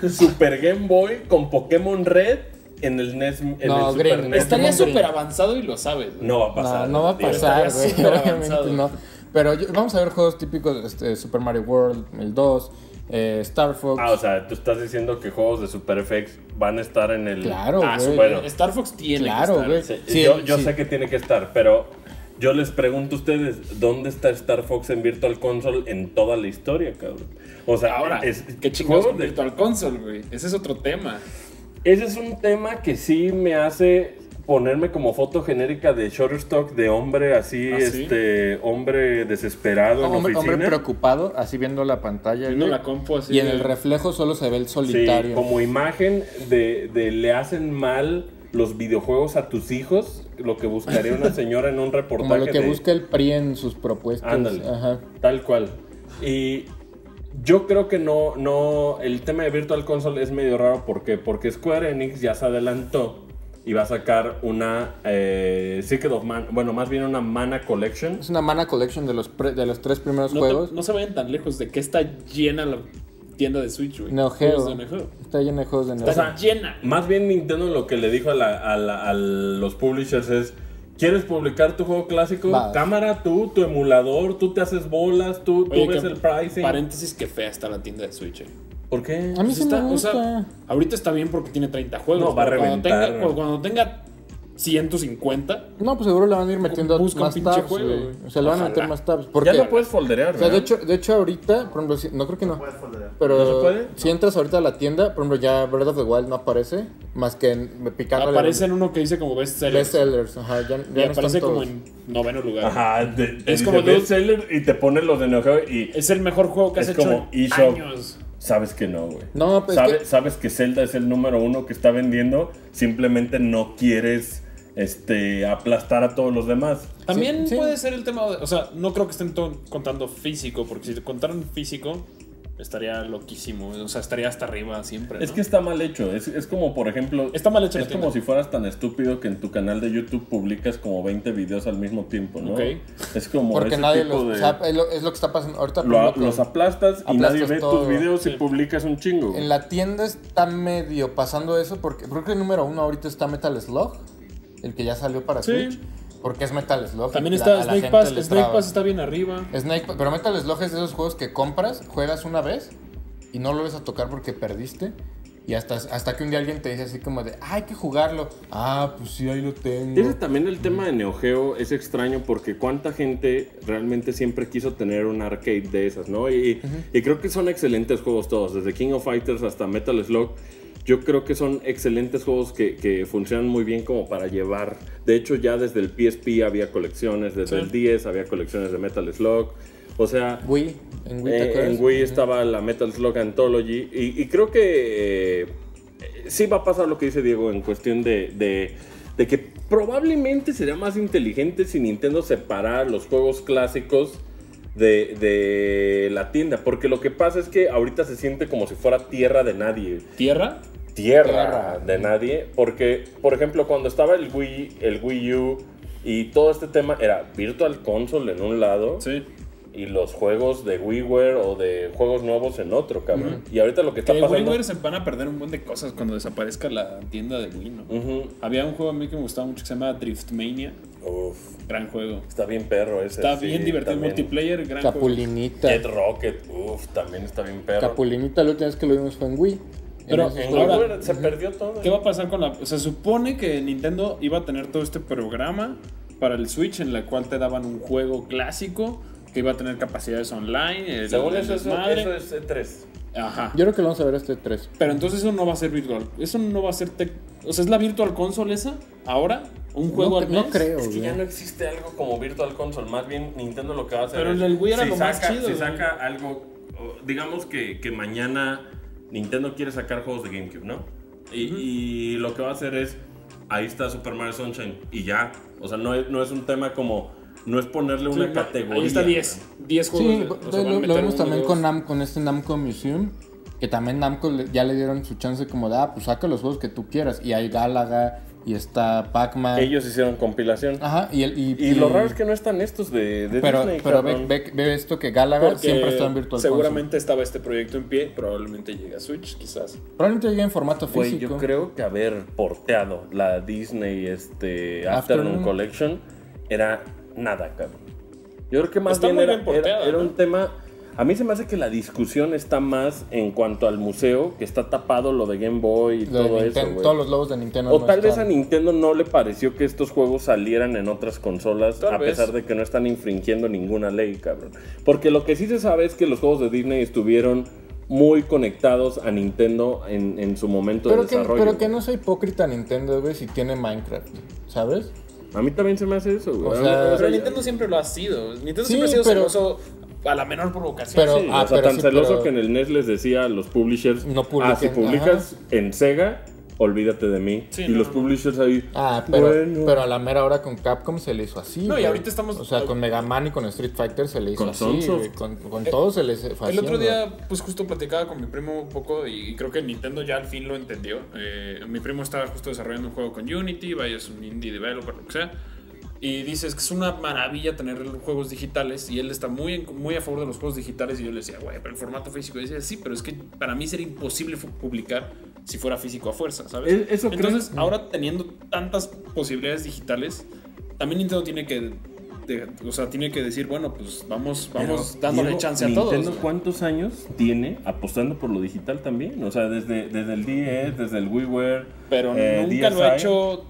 real. Super Game Boy con Pokémon Red en el NES. En No, el Super NES. Estaría súper avanzado y lo sabes. güey. No va a pasar. No, no va a pasar, güey. Obviamente no. Pero yo- vamos a ver juegos típicos, este, Super Mario World, el 2, eh, Star Fox. Ah, o sea, tú estás diciendo que juegos de Super FX van a estar en el. Claro, Ah, güey. bueno. Star Fox tiene Claro, que estar. güey. Sí, Sí, yo yo sí. sé que tiene que estar, pero yo les pregunto a ustedes, ¿dónde está Star Fox en Virtual Console en toda la historia, cabrón? O sea, Ahora, es, ¿qué chingados de- Virtual Console, güey? Ese es otro tema. Ese es un tema que sí me hace ponerme como foto genérica de Shutterstock de hombre así, ¿Ah, sí? este, hombre desesperado en hombre, hombre preocupado, así viendo la pantalla. Viendo la compu así. y en de- el reflejo solo se ve el Sí, solitario. como imagen de, de le hacen mal los videojuegos a tus hijos, lo que buscaría una [LAUGHS] señora en un reportaje. Como lo que de- busca el PRI en sus propuestas. Ándale. Ajá. Tal cual. Y yo creo que no, no, el tema de Virtual Console es medio raro. ¿Por qué? Porque Square Enix ya se adelantó y va a sacar una eh, Secret of Man, bueno, más bien una Mana Collection. Es una mana collection de los, pre- de los tres primeros no, te- juegos. no se vayan tan lejos de que está llena la tienda de Switch, güey. Juegos Geo. Está lleno de juegos de Neo Está llena. Más bien Nintendo lo que le dijo a, la- a la- a los publishers es, ¿quieres publicar tu juego clásico? Vas. Cámara, tú, tu emulador, tú te haces bolas, tú, tú Oye, ves que- el pricing. Paréntesis, que fea está la tienda de Switch, eh. ¿Por qué? A mí Pues sí está- me o gusta. sea, ahorita está bien porque tiene 30 juegos. No, va a cuando reventar. tenga, cuando tenga 150, no, pues seguro le van a ir metiendo Busca más pinche tabs, juego, güey. O sea, le van a meter más tabs. Porque, Ya lo puedes folderear, o sea, de hecho, de hecho ahorita, por ejemplo, si- no creo que no. Pero ¿No se puede? si entras ahorita a la tienda, por ejemplo, ya Breath of the Wild no aparece, más que en, picando aparece en uno que dice como best seller. best sellers. Ajá, ya, ya y no están aparece como en noveno lugar. Ajá, de, de- Es como de- bestseller y te pone los de Neo Geo y Es el mejor juego que has Es hecho como en años. Sabes que no, güey. No, pues Sabe- que- Sabes que Zelda es el número uno que está vendiendo, simplemente no quieres este, aplastar a todos los demás. También Sí, sí. puede ser el tema, de- o sea, no creo que estén contando físico, porque si contaran físico, estaría loquísimo, o sea, estaría hasta arriba siempre. ¿no? Es que está mal hecho. Es, es como, por ejemplo. Está mal hecho Es tienda. como si fueras tan estúpido que en tu canal de YouTube publicas como 20 videos al mismo tiempo, ¿no? Ok. Es como. porque ese nadie tipo los. de- O sea, es lo, es lo que está pasando ahorita. lo- los aplastas y aplastas nadie ve todo. tus videos y publicas un chingo. En la tienda está medio pasando eso porque creo que el número uno ahorita está Metal Slug, el que ya salió para Sí. Switch, porque es Metal Slug. También está la Snake Pass, Snake traba. Pass está bien arriba. Snake pero Metal Slug es de esos juegos que compras, juegas una vez y no lo ves a tocar porque perdiste. Y hasta, hasta que un día alguien te dice así como de, "Ah, hay que jugarlo. Ah, pues sí, ahí lo tengo. Ese también el tema de Neo Geo es extraño porque cuánta gente realmente siempre quiso tener un arcade de esas, ¿no? Y, y creo que son excelentes juegos todos, desde King of Fighters hasta Metal Slug. Yo creo que son excelentes juegos que, que funcionan muy bien como para llevar. De hecho, ya desde el PSP había colecciones, desde Sí. el 10 había colecciones de Metal Slug. O sea, Wii, en Wii, ¿te eh, en Wii estaba la Metal Slug Anthology y, y creo que eh, sí va a pasar lo que dice Diego en cuestión de, de- de que probablemente sería más inteligente si Nintendo separara los juegos clásicos de, de la tienda, porque lo que pasa es que ahorita se siente como si fuera tierra de nadie ¿Tierra? tierra Tierra. de nadie. Porque, por ejemplo, cuando estaba el Wii, el Wii U y todo este tema era Virtual Console en un lado Sí. y los juegos de WiiWare o de juegos nuevos en otro, cabrón. Y ahorita lo que está Que pasando. WiiWare se van a perder un buen de cosas cuando desaparezca la tienda de Wii, ¿no? Había un juego a mí que me gustaba mucho que se llama Driftmania. Uf, Gran juego. está bien perro ese. Está sí, bien divertido también. multiplayer, gran juego. Capulinita. Jet Rocket, uf, también está bien perro. Capulinita, la última vez que lo vimos fue en Wii. Pero En ahora- se perdió todo. ¿Qué va a pasar con la.? O sea, se supone que Nintendo iba a tener todo este programa para el Switch en el cual te daban un juego clásico que iba a tener capacidades online. el- Según el eso, eso, eso es E3. Ajá. Yo creo que lo vamos a ver este 3. Pero entonces eso no va a ser virtual. Eso no va a ser. tec- O sea, es la Virtual Console esa. Ahora. Un juego no, al no mes. creo, Es que güey. ya no existe algo como Virtual Console, más bien Nintendo lo que va a hacer Pero el Wii era si lo más chido, Si saca algo, digamos que, que mañana Nintendo quiere sacar juegos de GameCube, ¿no? Y, y lo que va a hacer es, ahí está Super Mario Sunshine y ya. O sea, no es, no es un tema como, no es ponerle una categoría. Ahí está 10. 10 juegos. Sí, de- o sea, lo, lo vemos también con, Nam, con este Namco Museum, que también Namco le- ya le dieron su chance como de, ah, pues saca los juegos que tú quieras. Y hay Galaga, y está Pac-Man. Ellos hicieron compilación. Ajá, y, el, y, Y lo raro es que no están estos de, de Pero, Disney, pero ve, cabrón. ve- ve esto que Galaga Porque siempre está en Virtual Seguramente estaba este proyecto en pie. Probablemente llegue a Switch, quizás. Probablemente llegue en formato Güey, físico. yo creo que haber porteado la Disney este, Afternoon. Afternoon Collection era nada, cabrón. Yo creo que más Está bien era, bien porteada, era- era ¿no? un tema. A mí se me hace que la discusión está más en cuanto al museo, que está tapado lo de Game Boy y Lo todo eso, güey. todos los logos de Nintendo. O no tal vez a Nintendo no le pareció que estos juegos salieran en otras consolas, Tal a vez. pesar de que no están infringiendo ninguna ley, cabrón. Porque lo que sí se sabe es que los juegos de Disney estuvieron muy conectados a Nintendo en, en su momento Pero de que, desarrollo. pero que no sea hipócrita Nintendo, güey, si tiene Minecraft, ¿sabes? A mí también se me hace eso, güey. O sea, Pero Nintendo siempre lo ha sido. Nintendo Sí, siempre ha sido pero- celoso a la menor provocación. Pero- Sí, ah, o sea, pero tan sí, celoso pero- que en el NES les decía a los publishers, No ah, si publiquen, publicas en Sega, olvídate de mí. Sí, y no, los no. publishers ahí, Ah, pero, bueno. pero a la mera hora con Capcom se le hizo así. No, y ahorita estamos- O sea, con Mega Man y con Street Fighter se le hizo Con así. Con, con todo se le fue El otro día, pues justo platicaba con mi primo un poco y creo que Nintendo ya al fin lo entendió. Eh, mi primo estaba justo desarrollando un juego con Unity, vaya, es un indie developer, lo que sea. Y dices que es una maravilla tener juegos digitales y él está muy, en- muy a favor de los juegos digitales y yo le decía, güey, pero el formato físico. Y decía, sí, pero es que para mí sería imposible publicar si fuera físico a fuerza, ¿sabes? Eso creo- Entonces, ahora teniendo tantas posibilidades digitales, también Nintendo tiene que... de- o sea, tiene que decir, bueno, pues vamos, vamos Pero, dándole Diego, chance a Nintendo, todos. güey. ¿Cuántos años tiene apostando por lo digital también? O sea, desde, desde el 10, desde el WiiWare. pero eh, nunca lo ha DSi. hecho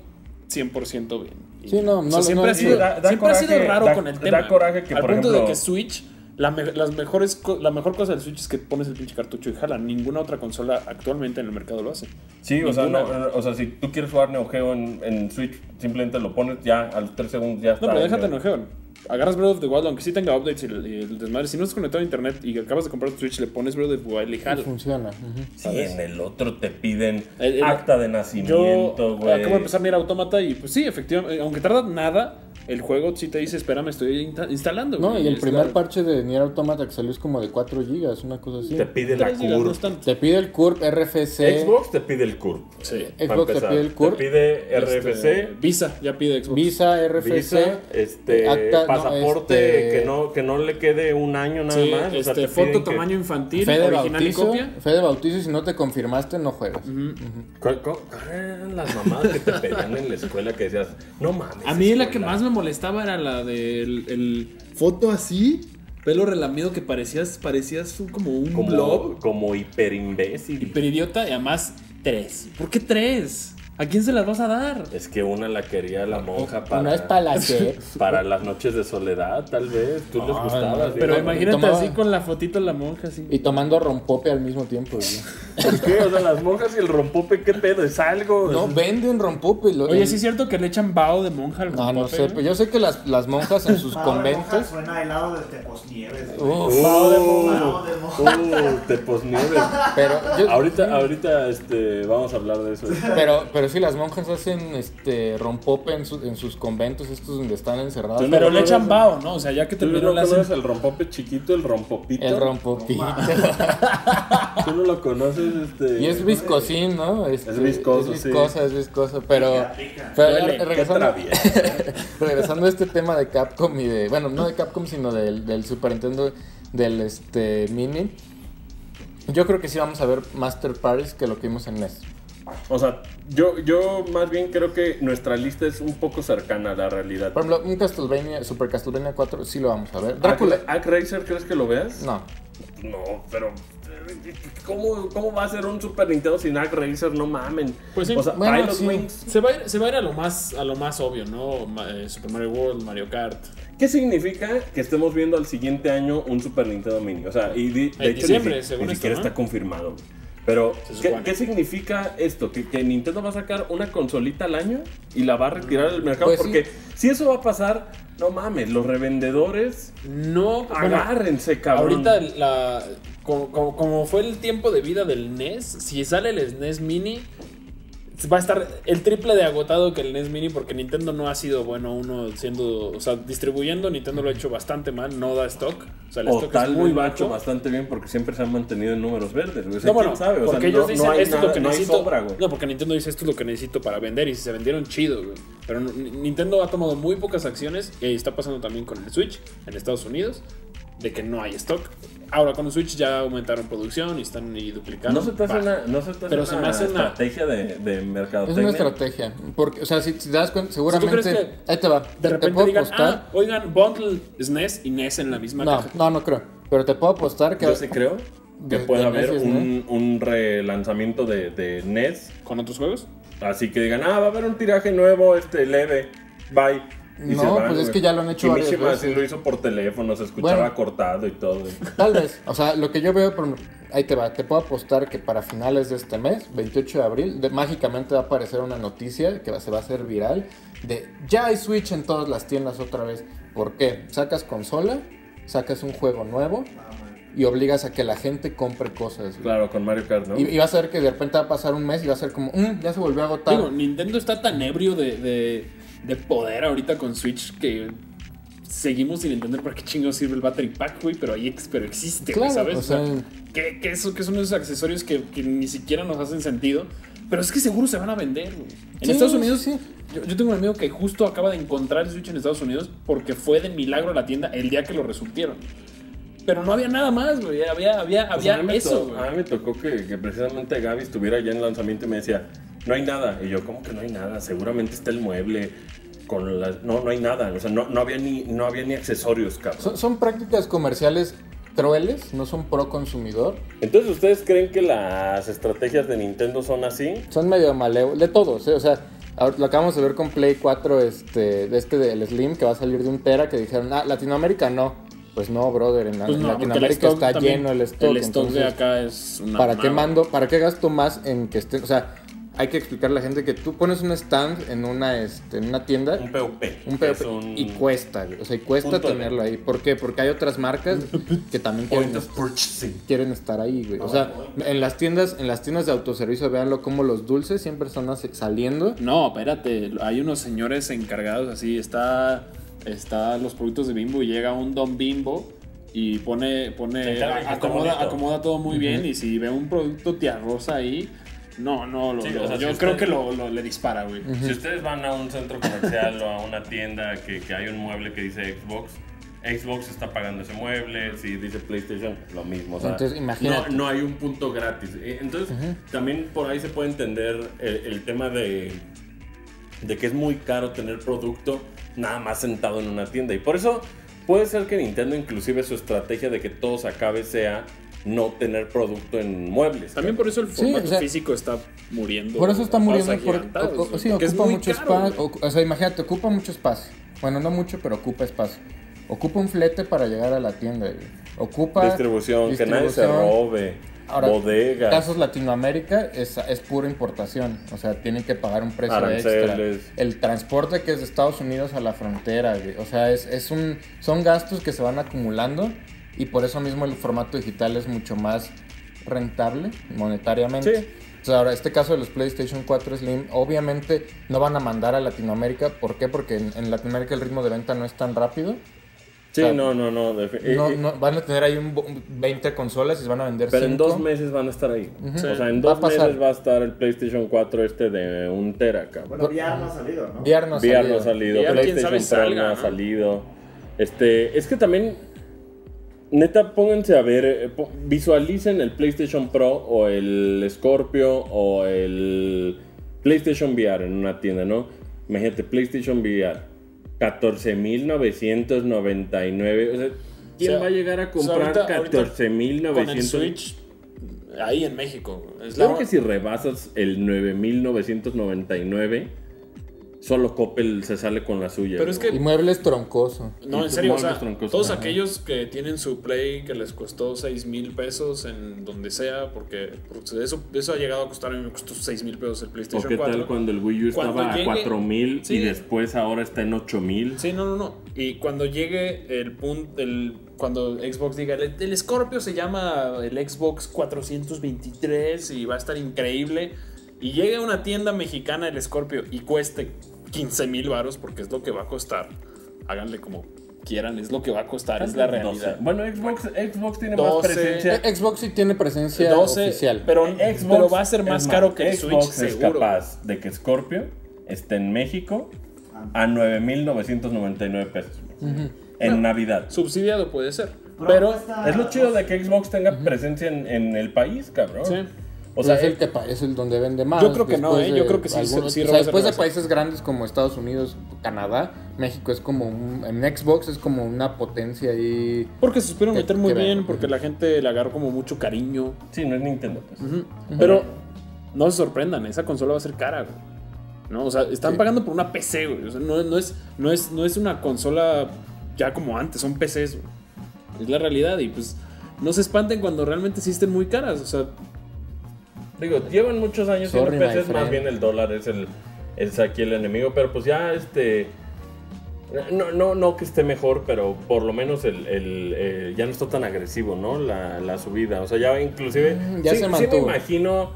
100% bien. Sí, no, O sea, no, siempre no, ha sido, da- da siempre ha sido coraje, raro da- con el da tema. coraje que, al por punto ejemplo- de que Switch, la, me- las mejores, co- la mejor cosa del Switch es que pones el pinche cartucho y jala. Ninguna otra consola actualmente en el mercado lo hace. Sí, o sea, no, o sea, si tú quieres jugar Neo Geo en, en Switch, simplemente lo pones ya a los 3 segundos ya está. No, pero déjate Neo. Neo Geo. Agarras Breath of the Wild, aunque sí tenga updates y el, y el desmadre. Si no estás conectado a internet y acabas de comprar tu Switch, le pones Breath of the Wild y jala. Funciona. ujú. Sí, ¿sabes? en el otro te piden El- el- acta de nacimiento, güey. acabo de empezar a mirar Automata y pues sí, efectivamente, aunque tarda nada, el juego sí te dice, espérame, estoy insta- instalando. No, güey, y el primer la- parche de Nier Automata que salió es como de 4 gigas, una cosa así. Te pide la no CURP. Te pide el CURP RFC. Xbox te pide el CURP. Sí. Xbox te pide el CURP. Te pide RFC, Este, Visa, ya pide Xbox. Visa, RFC. visa, este, acta- no, pasaporte este- que no que no le quede un año nada Sí, más. o sea, este, te foto piden que- tamaño infantil, Fe de original y bautizo. copia. Fe de bautizo y si no te confirmaste, no juegas. ¿Cuál- cuál- cuál eran las mamadas que te pedían en la escuela que decías, no mames. A mí la que escuela"? más me molestaba era la del el foto así, pelo relamido que parecías, parecías un- como un como, blob, como hiperimbécil. hiperidiota y además tres. ¿Por qué tres? ¿A quién se las vas a dar? Es que una la quería la monja para, Una es para la que. [LAUGHS] para las noches de soledad, tal vez. Tú les Ay, gustabas. no. Pero no, imagínate tomaba- así con la fotito de la monja así. Y tomando rompope al mismo tiempo. ¿Por qué? O sea, las monjas y el rompope, ¿qué pedo? ¿Es algo? No, Es- venden rompope. lo- Oye, ¿sí es cierto que le echan vaho de monja al No, no rompope, sé, pero yo sé que las, las monjas en sus conventos. Suena helado de Teposnieves. Pavo de monja. Uh, te posnieves. pero, yo- Ahorita, ahorita este, vamos a hablar de eso. pero, pero sí, las monjas hacen este rompope en, su- en sus conventos, estos donde están no Pero le echan vaho, ¿no? O sea, ya que ¿Tú terminó no la conoces el rompope chiquito, el rompopito? El rompopito. ¿Tú no lo conoces? Este... Y es viscosín, ¿no? Este, Es viscoso, Es sí. viscosa, es viscoso. Pero, Pica, pica. pero re- regresando, travieso. [LAUGHS] regresando a este tema de Capcom y de. Bueno, no de Capcom, sino del, del Super Nintendo, del este, Mini. Yo creo que sí vamos a ver Master Parties que lo que vimos en NES. O sea, yo, yo más bien creo que nuestra lista es un poco cercana a la realidad. Por ejemplo, un Castlevania, Super Castlevania 4, sí lo vamos a ver. Drácula. ¿Ack Racer crees que lo veas? No. No, pero. ¿Cómo, ¿Cómo va a ser un Super Nintendo sin Ack Racer? No mamen. Pues sí. O sea, Bueno, Pilot sí. Wings. Se va, a ir, se va a ir a lo más a lo más obvio, ¿no? Eh, Super Mario World, Mario Kart. ¿Qué significa que estemos viendo al siguiente año un Super Nintendo Mini? O sea, y de, hecho diciembre, ni, según ni esto, siquiera ¿no? está confirmado. Pero, ¿qué, significa esto? ¿Que, ¿Que Nintendo va a sacar una consolita al año y la va a retirar del mercado? Pues sí. Porque si eso va a pasar, no mames, los revendedores, No, bueno, agárrense, cabrón. ahorita la como, como- como fue el tiempo de vida del NES, si sale el SNES Mini va a estar el triple de agotado que el NES Mini porque Nintendo no ha sido bueno uno siendo, o sea, distribuyendo Nintendo lo ha hecho bastante mal, no da stock, o sea, el o stock tal es muy lo ha hecho bastante bien porque siempre se han mantenido en números verdes. O sea, No, bueno, ¿quién sabe? O porque ellos no dicen esto es lo que necesito. sobra, no, porque Nintendo dice esto es lo que necesito para vender y si se vendieron chido, güey. Pero Nintendo ha tomado muy pocas acciones y está pasando también con el Switch en Estados Unidos de que no hay stock. Ahora con el Switch ya aumentaron producción y están y duplicando. No se te hace una, no se te hace Pero se me hace una- estrategia de, de Es mercadotecnia. una estrategia. Porque, o sea, si, si te das cuenta, seguramente. crees que ahí te va. De te repente puedo digan, ah, oigan, bundle SNES y NES en la misma no, caja. no, no creo. Pero te puedo apostar que. Yo sí creo que de- puede de haber meses, un, un relanzamiento de, de NES. ¿Con otros juegos? Así que digan, ah, va a haber un tiraje nuevo, este, leve, bye. Y No, pues es que ya lo han hecho Y varias veces. sí lo hizo por teléfono, se escuchaba Bueno. cortado y todo. Tal vez. O sea, lo que yo veo, por- ahí te va. Te puedo apostar que para finales de este mes, 28 de abril, de- mágicamente va a aparecer una noticia que va- se va a hacer viral de ya hay Switch en todas las tiendas otra vez. ¿Por qué? Sacas consola, sacas un juego nuevo y obligas a que la gente compre cosas. güey. Claro, con Mario Kart, ¿no? Y, y vas a ver que de repente va a pasar un mes y va a ser como, "Mm, ya se volvió a agotar. Digo, Nintendo está tan ebrio de, de, de poder ahorita con Switch que seguimos sin entender para qué chingo sirve el Battery Pack, güey, pero ahí pero existe, Claro, ¿sabes? o sea- que, que eso, que son esos accesorios que, que ni siquiera nos hacen sentido, pero es que seguro se van a vender, güey. En Sí, Estados Unidos, sí. Yo, yo tengo un amigo que justo acaba de encontrar el Switch en Estados Unidos porque fue de milagro a la tienda el día que lo resurtieron. Pero no había nada más, güey. Había, había, O sea, había a mí me eso, güey. A mí me tocó que, que precisamente Gaby estuviera ya en el lanzamiento y me decía, no hay nada. Y yo, ¿cómo que no hay nada? Seguramente está el mueble. Con las... No, no hay nada. O sea, no, no, había, ni, no había ni accesorios, cabrón. Son, son prácticas comerciales crueles, no son pro consumidor. Entonces, ¿ustedes creen que las estrategias de Nintendo son así? Son medio malévolos, de todos, ¿eh? o sea, lo acabamos de ver con Play 4, este, de este del Slim, que va a salir de un Tera, que dijeron, ah, Latinoamérica no. Pues no, brother, en, Pues no, Latinoamérica stock está también- lleno el stock. El stock de entonces, acá es una ¿Para qué mando, para qué gasto más en que esté, o sea, hay que explicarle a la gente que tú pones un stand en una, este, en una tienda, Un POP. un un y cuesta, güey, o sea, y cuesta de tenerlo ahí. ¿Por qué? Porque hay otras marcas [LAUGHS] que también quieren, Point of purchasing. quieren estar ahí, güey. O sea, en las tiendas, en las tiendas de autoservicio, véanlo como los dulces siempre están así- saliendo. No, espérate. Hay unos señores encargados así. Está, está los productos de Bimbo y llega un Don Bimbo y pone, pone acomoda, acomoda todo muy bien. Y si ve un producto tía rosa ahí, no, no, lo- Sí, lo- o sea, yo si creo usted- que lo, lo- le dispara, güey. Si ustedes van a un centro comercial o a una tienda que, que hay un mueble que dice Xbox, Xbox está pagando ese mueble, si dice PlayStation, lo mismo. o sea, Entonces, imagínate. No, no hay un punto gratis. Eh, Entonces, también por ahí se puede entender el, el tema de, de que es muy caro tener producto nada más sentado en una tienda. Y por eso puede ser que Nintendo inclusive su estrategia de que todo se acabe sea no tener producto en muebles. También por eso el Sí, formato o sea, físico está muriendo. Por eso está muriendo. Por, o- o- sí, porque es ocupa muy mucho caro, espacio. O, o sea, imagínate, ocupa mucho espacio. Bueno, no mucho, pero ocupa espacio. Ocupa un flete para llegar a la tienda. güey. Ocupa. distribución, que nadie se distribución. robe, Ahora, bodegas. casos Latinoamérica es, es pura importación. O sea, tienen que pagar un precio Aranceles. extra. El transporte que es de Estados Unidos a la frontera. O sea, es, es un, son gastos que se van acumulando. Y por eso mismo el formato digital es mucho más rentable monetariamente. Sí. O sea, ahora, este caso de los PlayStation 4 Slim, obviamente no van a mandar a Latinoamérica. ¿Por qué? Porque en, en Latinoamérica el ritmo de venta no es tan rápido. Sí, o sea, no, no, no. eh, eh, no- van a tener ahí un, bo- 20 consolas y se van a vender Pero en cinco. dos meses van a estar ahí. O sea, en Va dos pasar. meses va a estar el PlayStation 4 este de un tera, cabrón. Bueno, VR no ha salido, ¿no? VR no ha VR no ha salido. salido, VR, PlayStation sabe Pro salga, no ha salido. Este, es que también, neta, pónganse a ver, eh, visualicen el PlayStation Pro o el Scorpio o el PlayStation VR en una tienda, ¿no? Imagínate, PlayStation VR, 14.999. O sea, ¿quién O sea, va a llegar a o sea, comprar 14.999? Con el Switch, ahí en México. Es Claro la- que si rebasas el 9.999, solo Coppel se sale con la suya. Pero es que Y muebles troncoso. No, en serio, o sea, todos Ajá. aquellos que tienen su Play que les costó 6 mil pesos en donde sea, porque, porque eso, eso ha llegado a costar, a mí me costó 6 mil pesos el ¿O PlayStation qué 4. tal cuando el Wii U estaba llegue- a 4000 Sí. y después ahora está en 8000? Sí, no, no, no. Y cuando llegue el punto, el, cuando Xbox diga, el, el Scorpio se llama el Xbox 423 y va a estar increíble, y llegue a una tienda mexicana el Scorpio y cueste 15 mil varos, porque es lo que va a costar, háganle como quieran, es lo que va a costar, es la realidad. Bueno, Xbox, Xbox tiene 12. más presencia. Eh, Xbox sí tiene presencia 12, oficial. pero, Xbox pero va a ser más es caro que Xbox Switch, es seguro. capaz de que Scorpio esté en México a 9.999 pesos. En Navidad. Subsidiado puede ser, Pero Es lo chido de que Xbox tenga presencia en, en el país, cabrón. Sí. O sea, es el que es el donde vende más. Yo creo que no, ¿eh? Yo creo que sí, algunos- sí o roba sea, después de países grandes como Estados Unidos, Canadá, México es como un, en Xbox es como una potencia ahí. Porque se supieron meter muy bien, porque la gente le agarró como mucho cariño. Sí, no es Nintendo. pues. Pero no se sorprendan, esa consola va a ser cara, güey. ¿No? O sea, están Sí. pagando por una PC, güey. O sea, no, no es, no, es, no es una consola ya como antes, son PCs, güey. Es la realidad y pues no se espanten cuando realmente sí estén muy caras. O sea, Digo, llevan muchos años Sorry, siendo PCs, más bien el dólar es el es aquí el enemigo, pero pues ya este no, no, no que esté mejor, pero por lo menos el, el, eh, ya no está tan agresivo, ¿no? La, la subida. O sea, ya inclusive Mm, ya sí, se sí me imagino.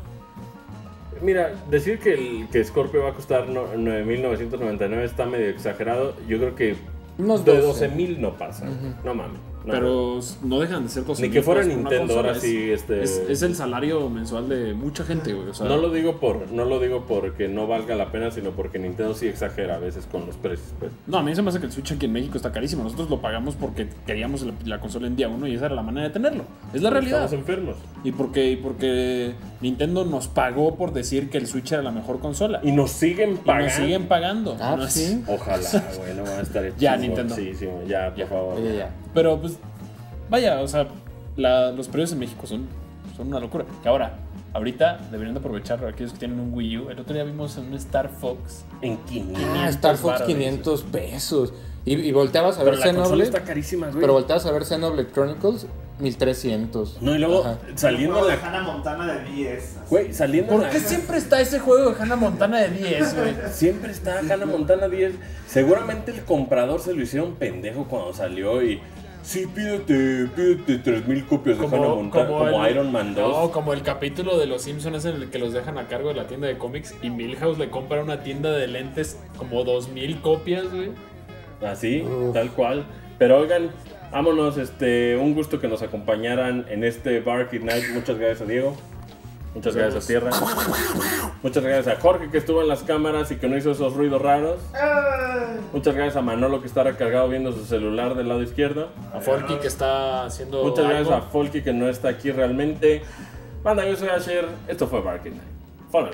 Mira, decir que el que Scorpio va a costar no- 9.999 está medio exagerado. Yo creo que Unos de 12. 12.000 no pasa. No mames. No. pero no dejan de ser cosas. Ni que fuera Nintendo, ahora es- sí, este- Es, es el salario mensual de mucha gente, güey. O sea, No lo digo por no lo digo porque no valga la pena, sino porque Nintendo sí exagera a veces con los precios. pues. No, a mí se me hace que el Switch aquí en México está carísimo. Nosotros lo pagamos porque queríamos la, la consola en día uno y esa era la manera de tenerlo. Es la realidad. Estamos enfermos. Y porque, y porque Nintendo nos pagó por decir que el Switch era la mejor consola. Y, Y nos siguen pagando. nos siguen pagando. Ah, No sí. Ojalá, güey, no va a estar Ya, Nintendo. Sí, sí, ya, por favor. Ya, ya. Pero pues, vaya, o sea, la- los precios en México son, son una locura. Que ahora, ahorita deberían de aprovechar aquellos que tienen un Wii U. El otro día vimos en un Star Fox. En 500. Ah, Star Fox varos, 500 pesos. Y, y volteabas a Pero ver la consola Xenoblade. está carísima, güey. Pero volteabas a ver Xenoblade Chronicles 1300. No, y luego Ajá. saliendo de. Hannah Montana de 10. así. Güey, saliendo ¿Por la- qué siempre está ese juego de Hannah Montana de 10, güey? Siempre está Hannah Montana 10. Seguramente el comprador se lo hicieron pendejo cuando salió y. Sí, pídete, pídete 3000 copias de Hannah Montana como, el- Iron Man 2. No, como el capítulo de Los Simpsons en el que los dejan a cargo de la tienda de cómics y Milhouse le compra una tienda de lentes como 2000 copias, güey. Así, Uf. tal cual. Pero oigan, vámonos, este, un gusto que nos acompañaran en este Bar Kid Night. Muchas gracias a Diego. Muchas gracias a Tierra. Muchas gracias a Jorge que estuvo en las cámaras y que no hizo esos ruidos raros. Muchas gracias a Manolo que está recargado viendo su celular del lado izquierdo. A Folky que está haciendo. Muchas gracias a Folky que no está aquí realmente. Manda, yo soy Asher. Esto fue Barking Night. Follow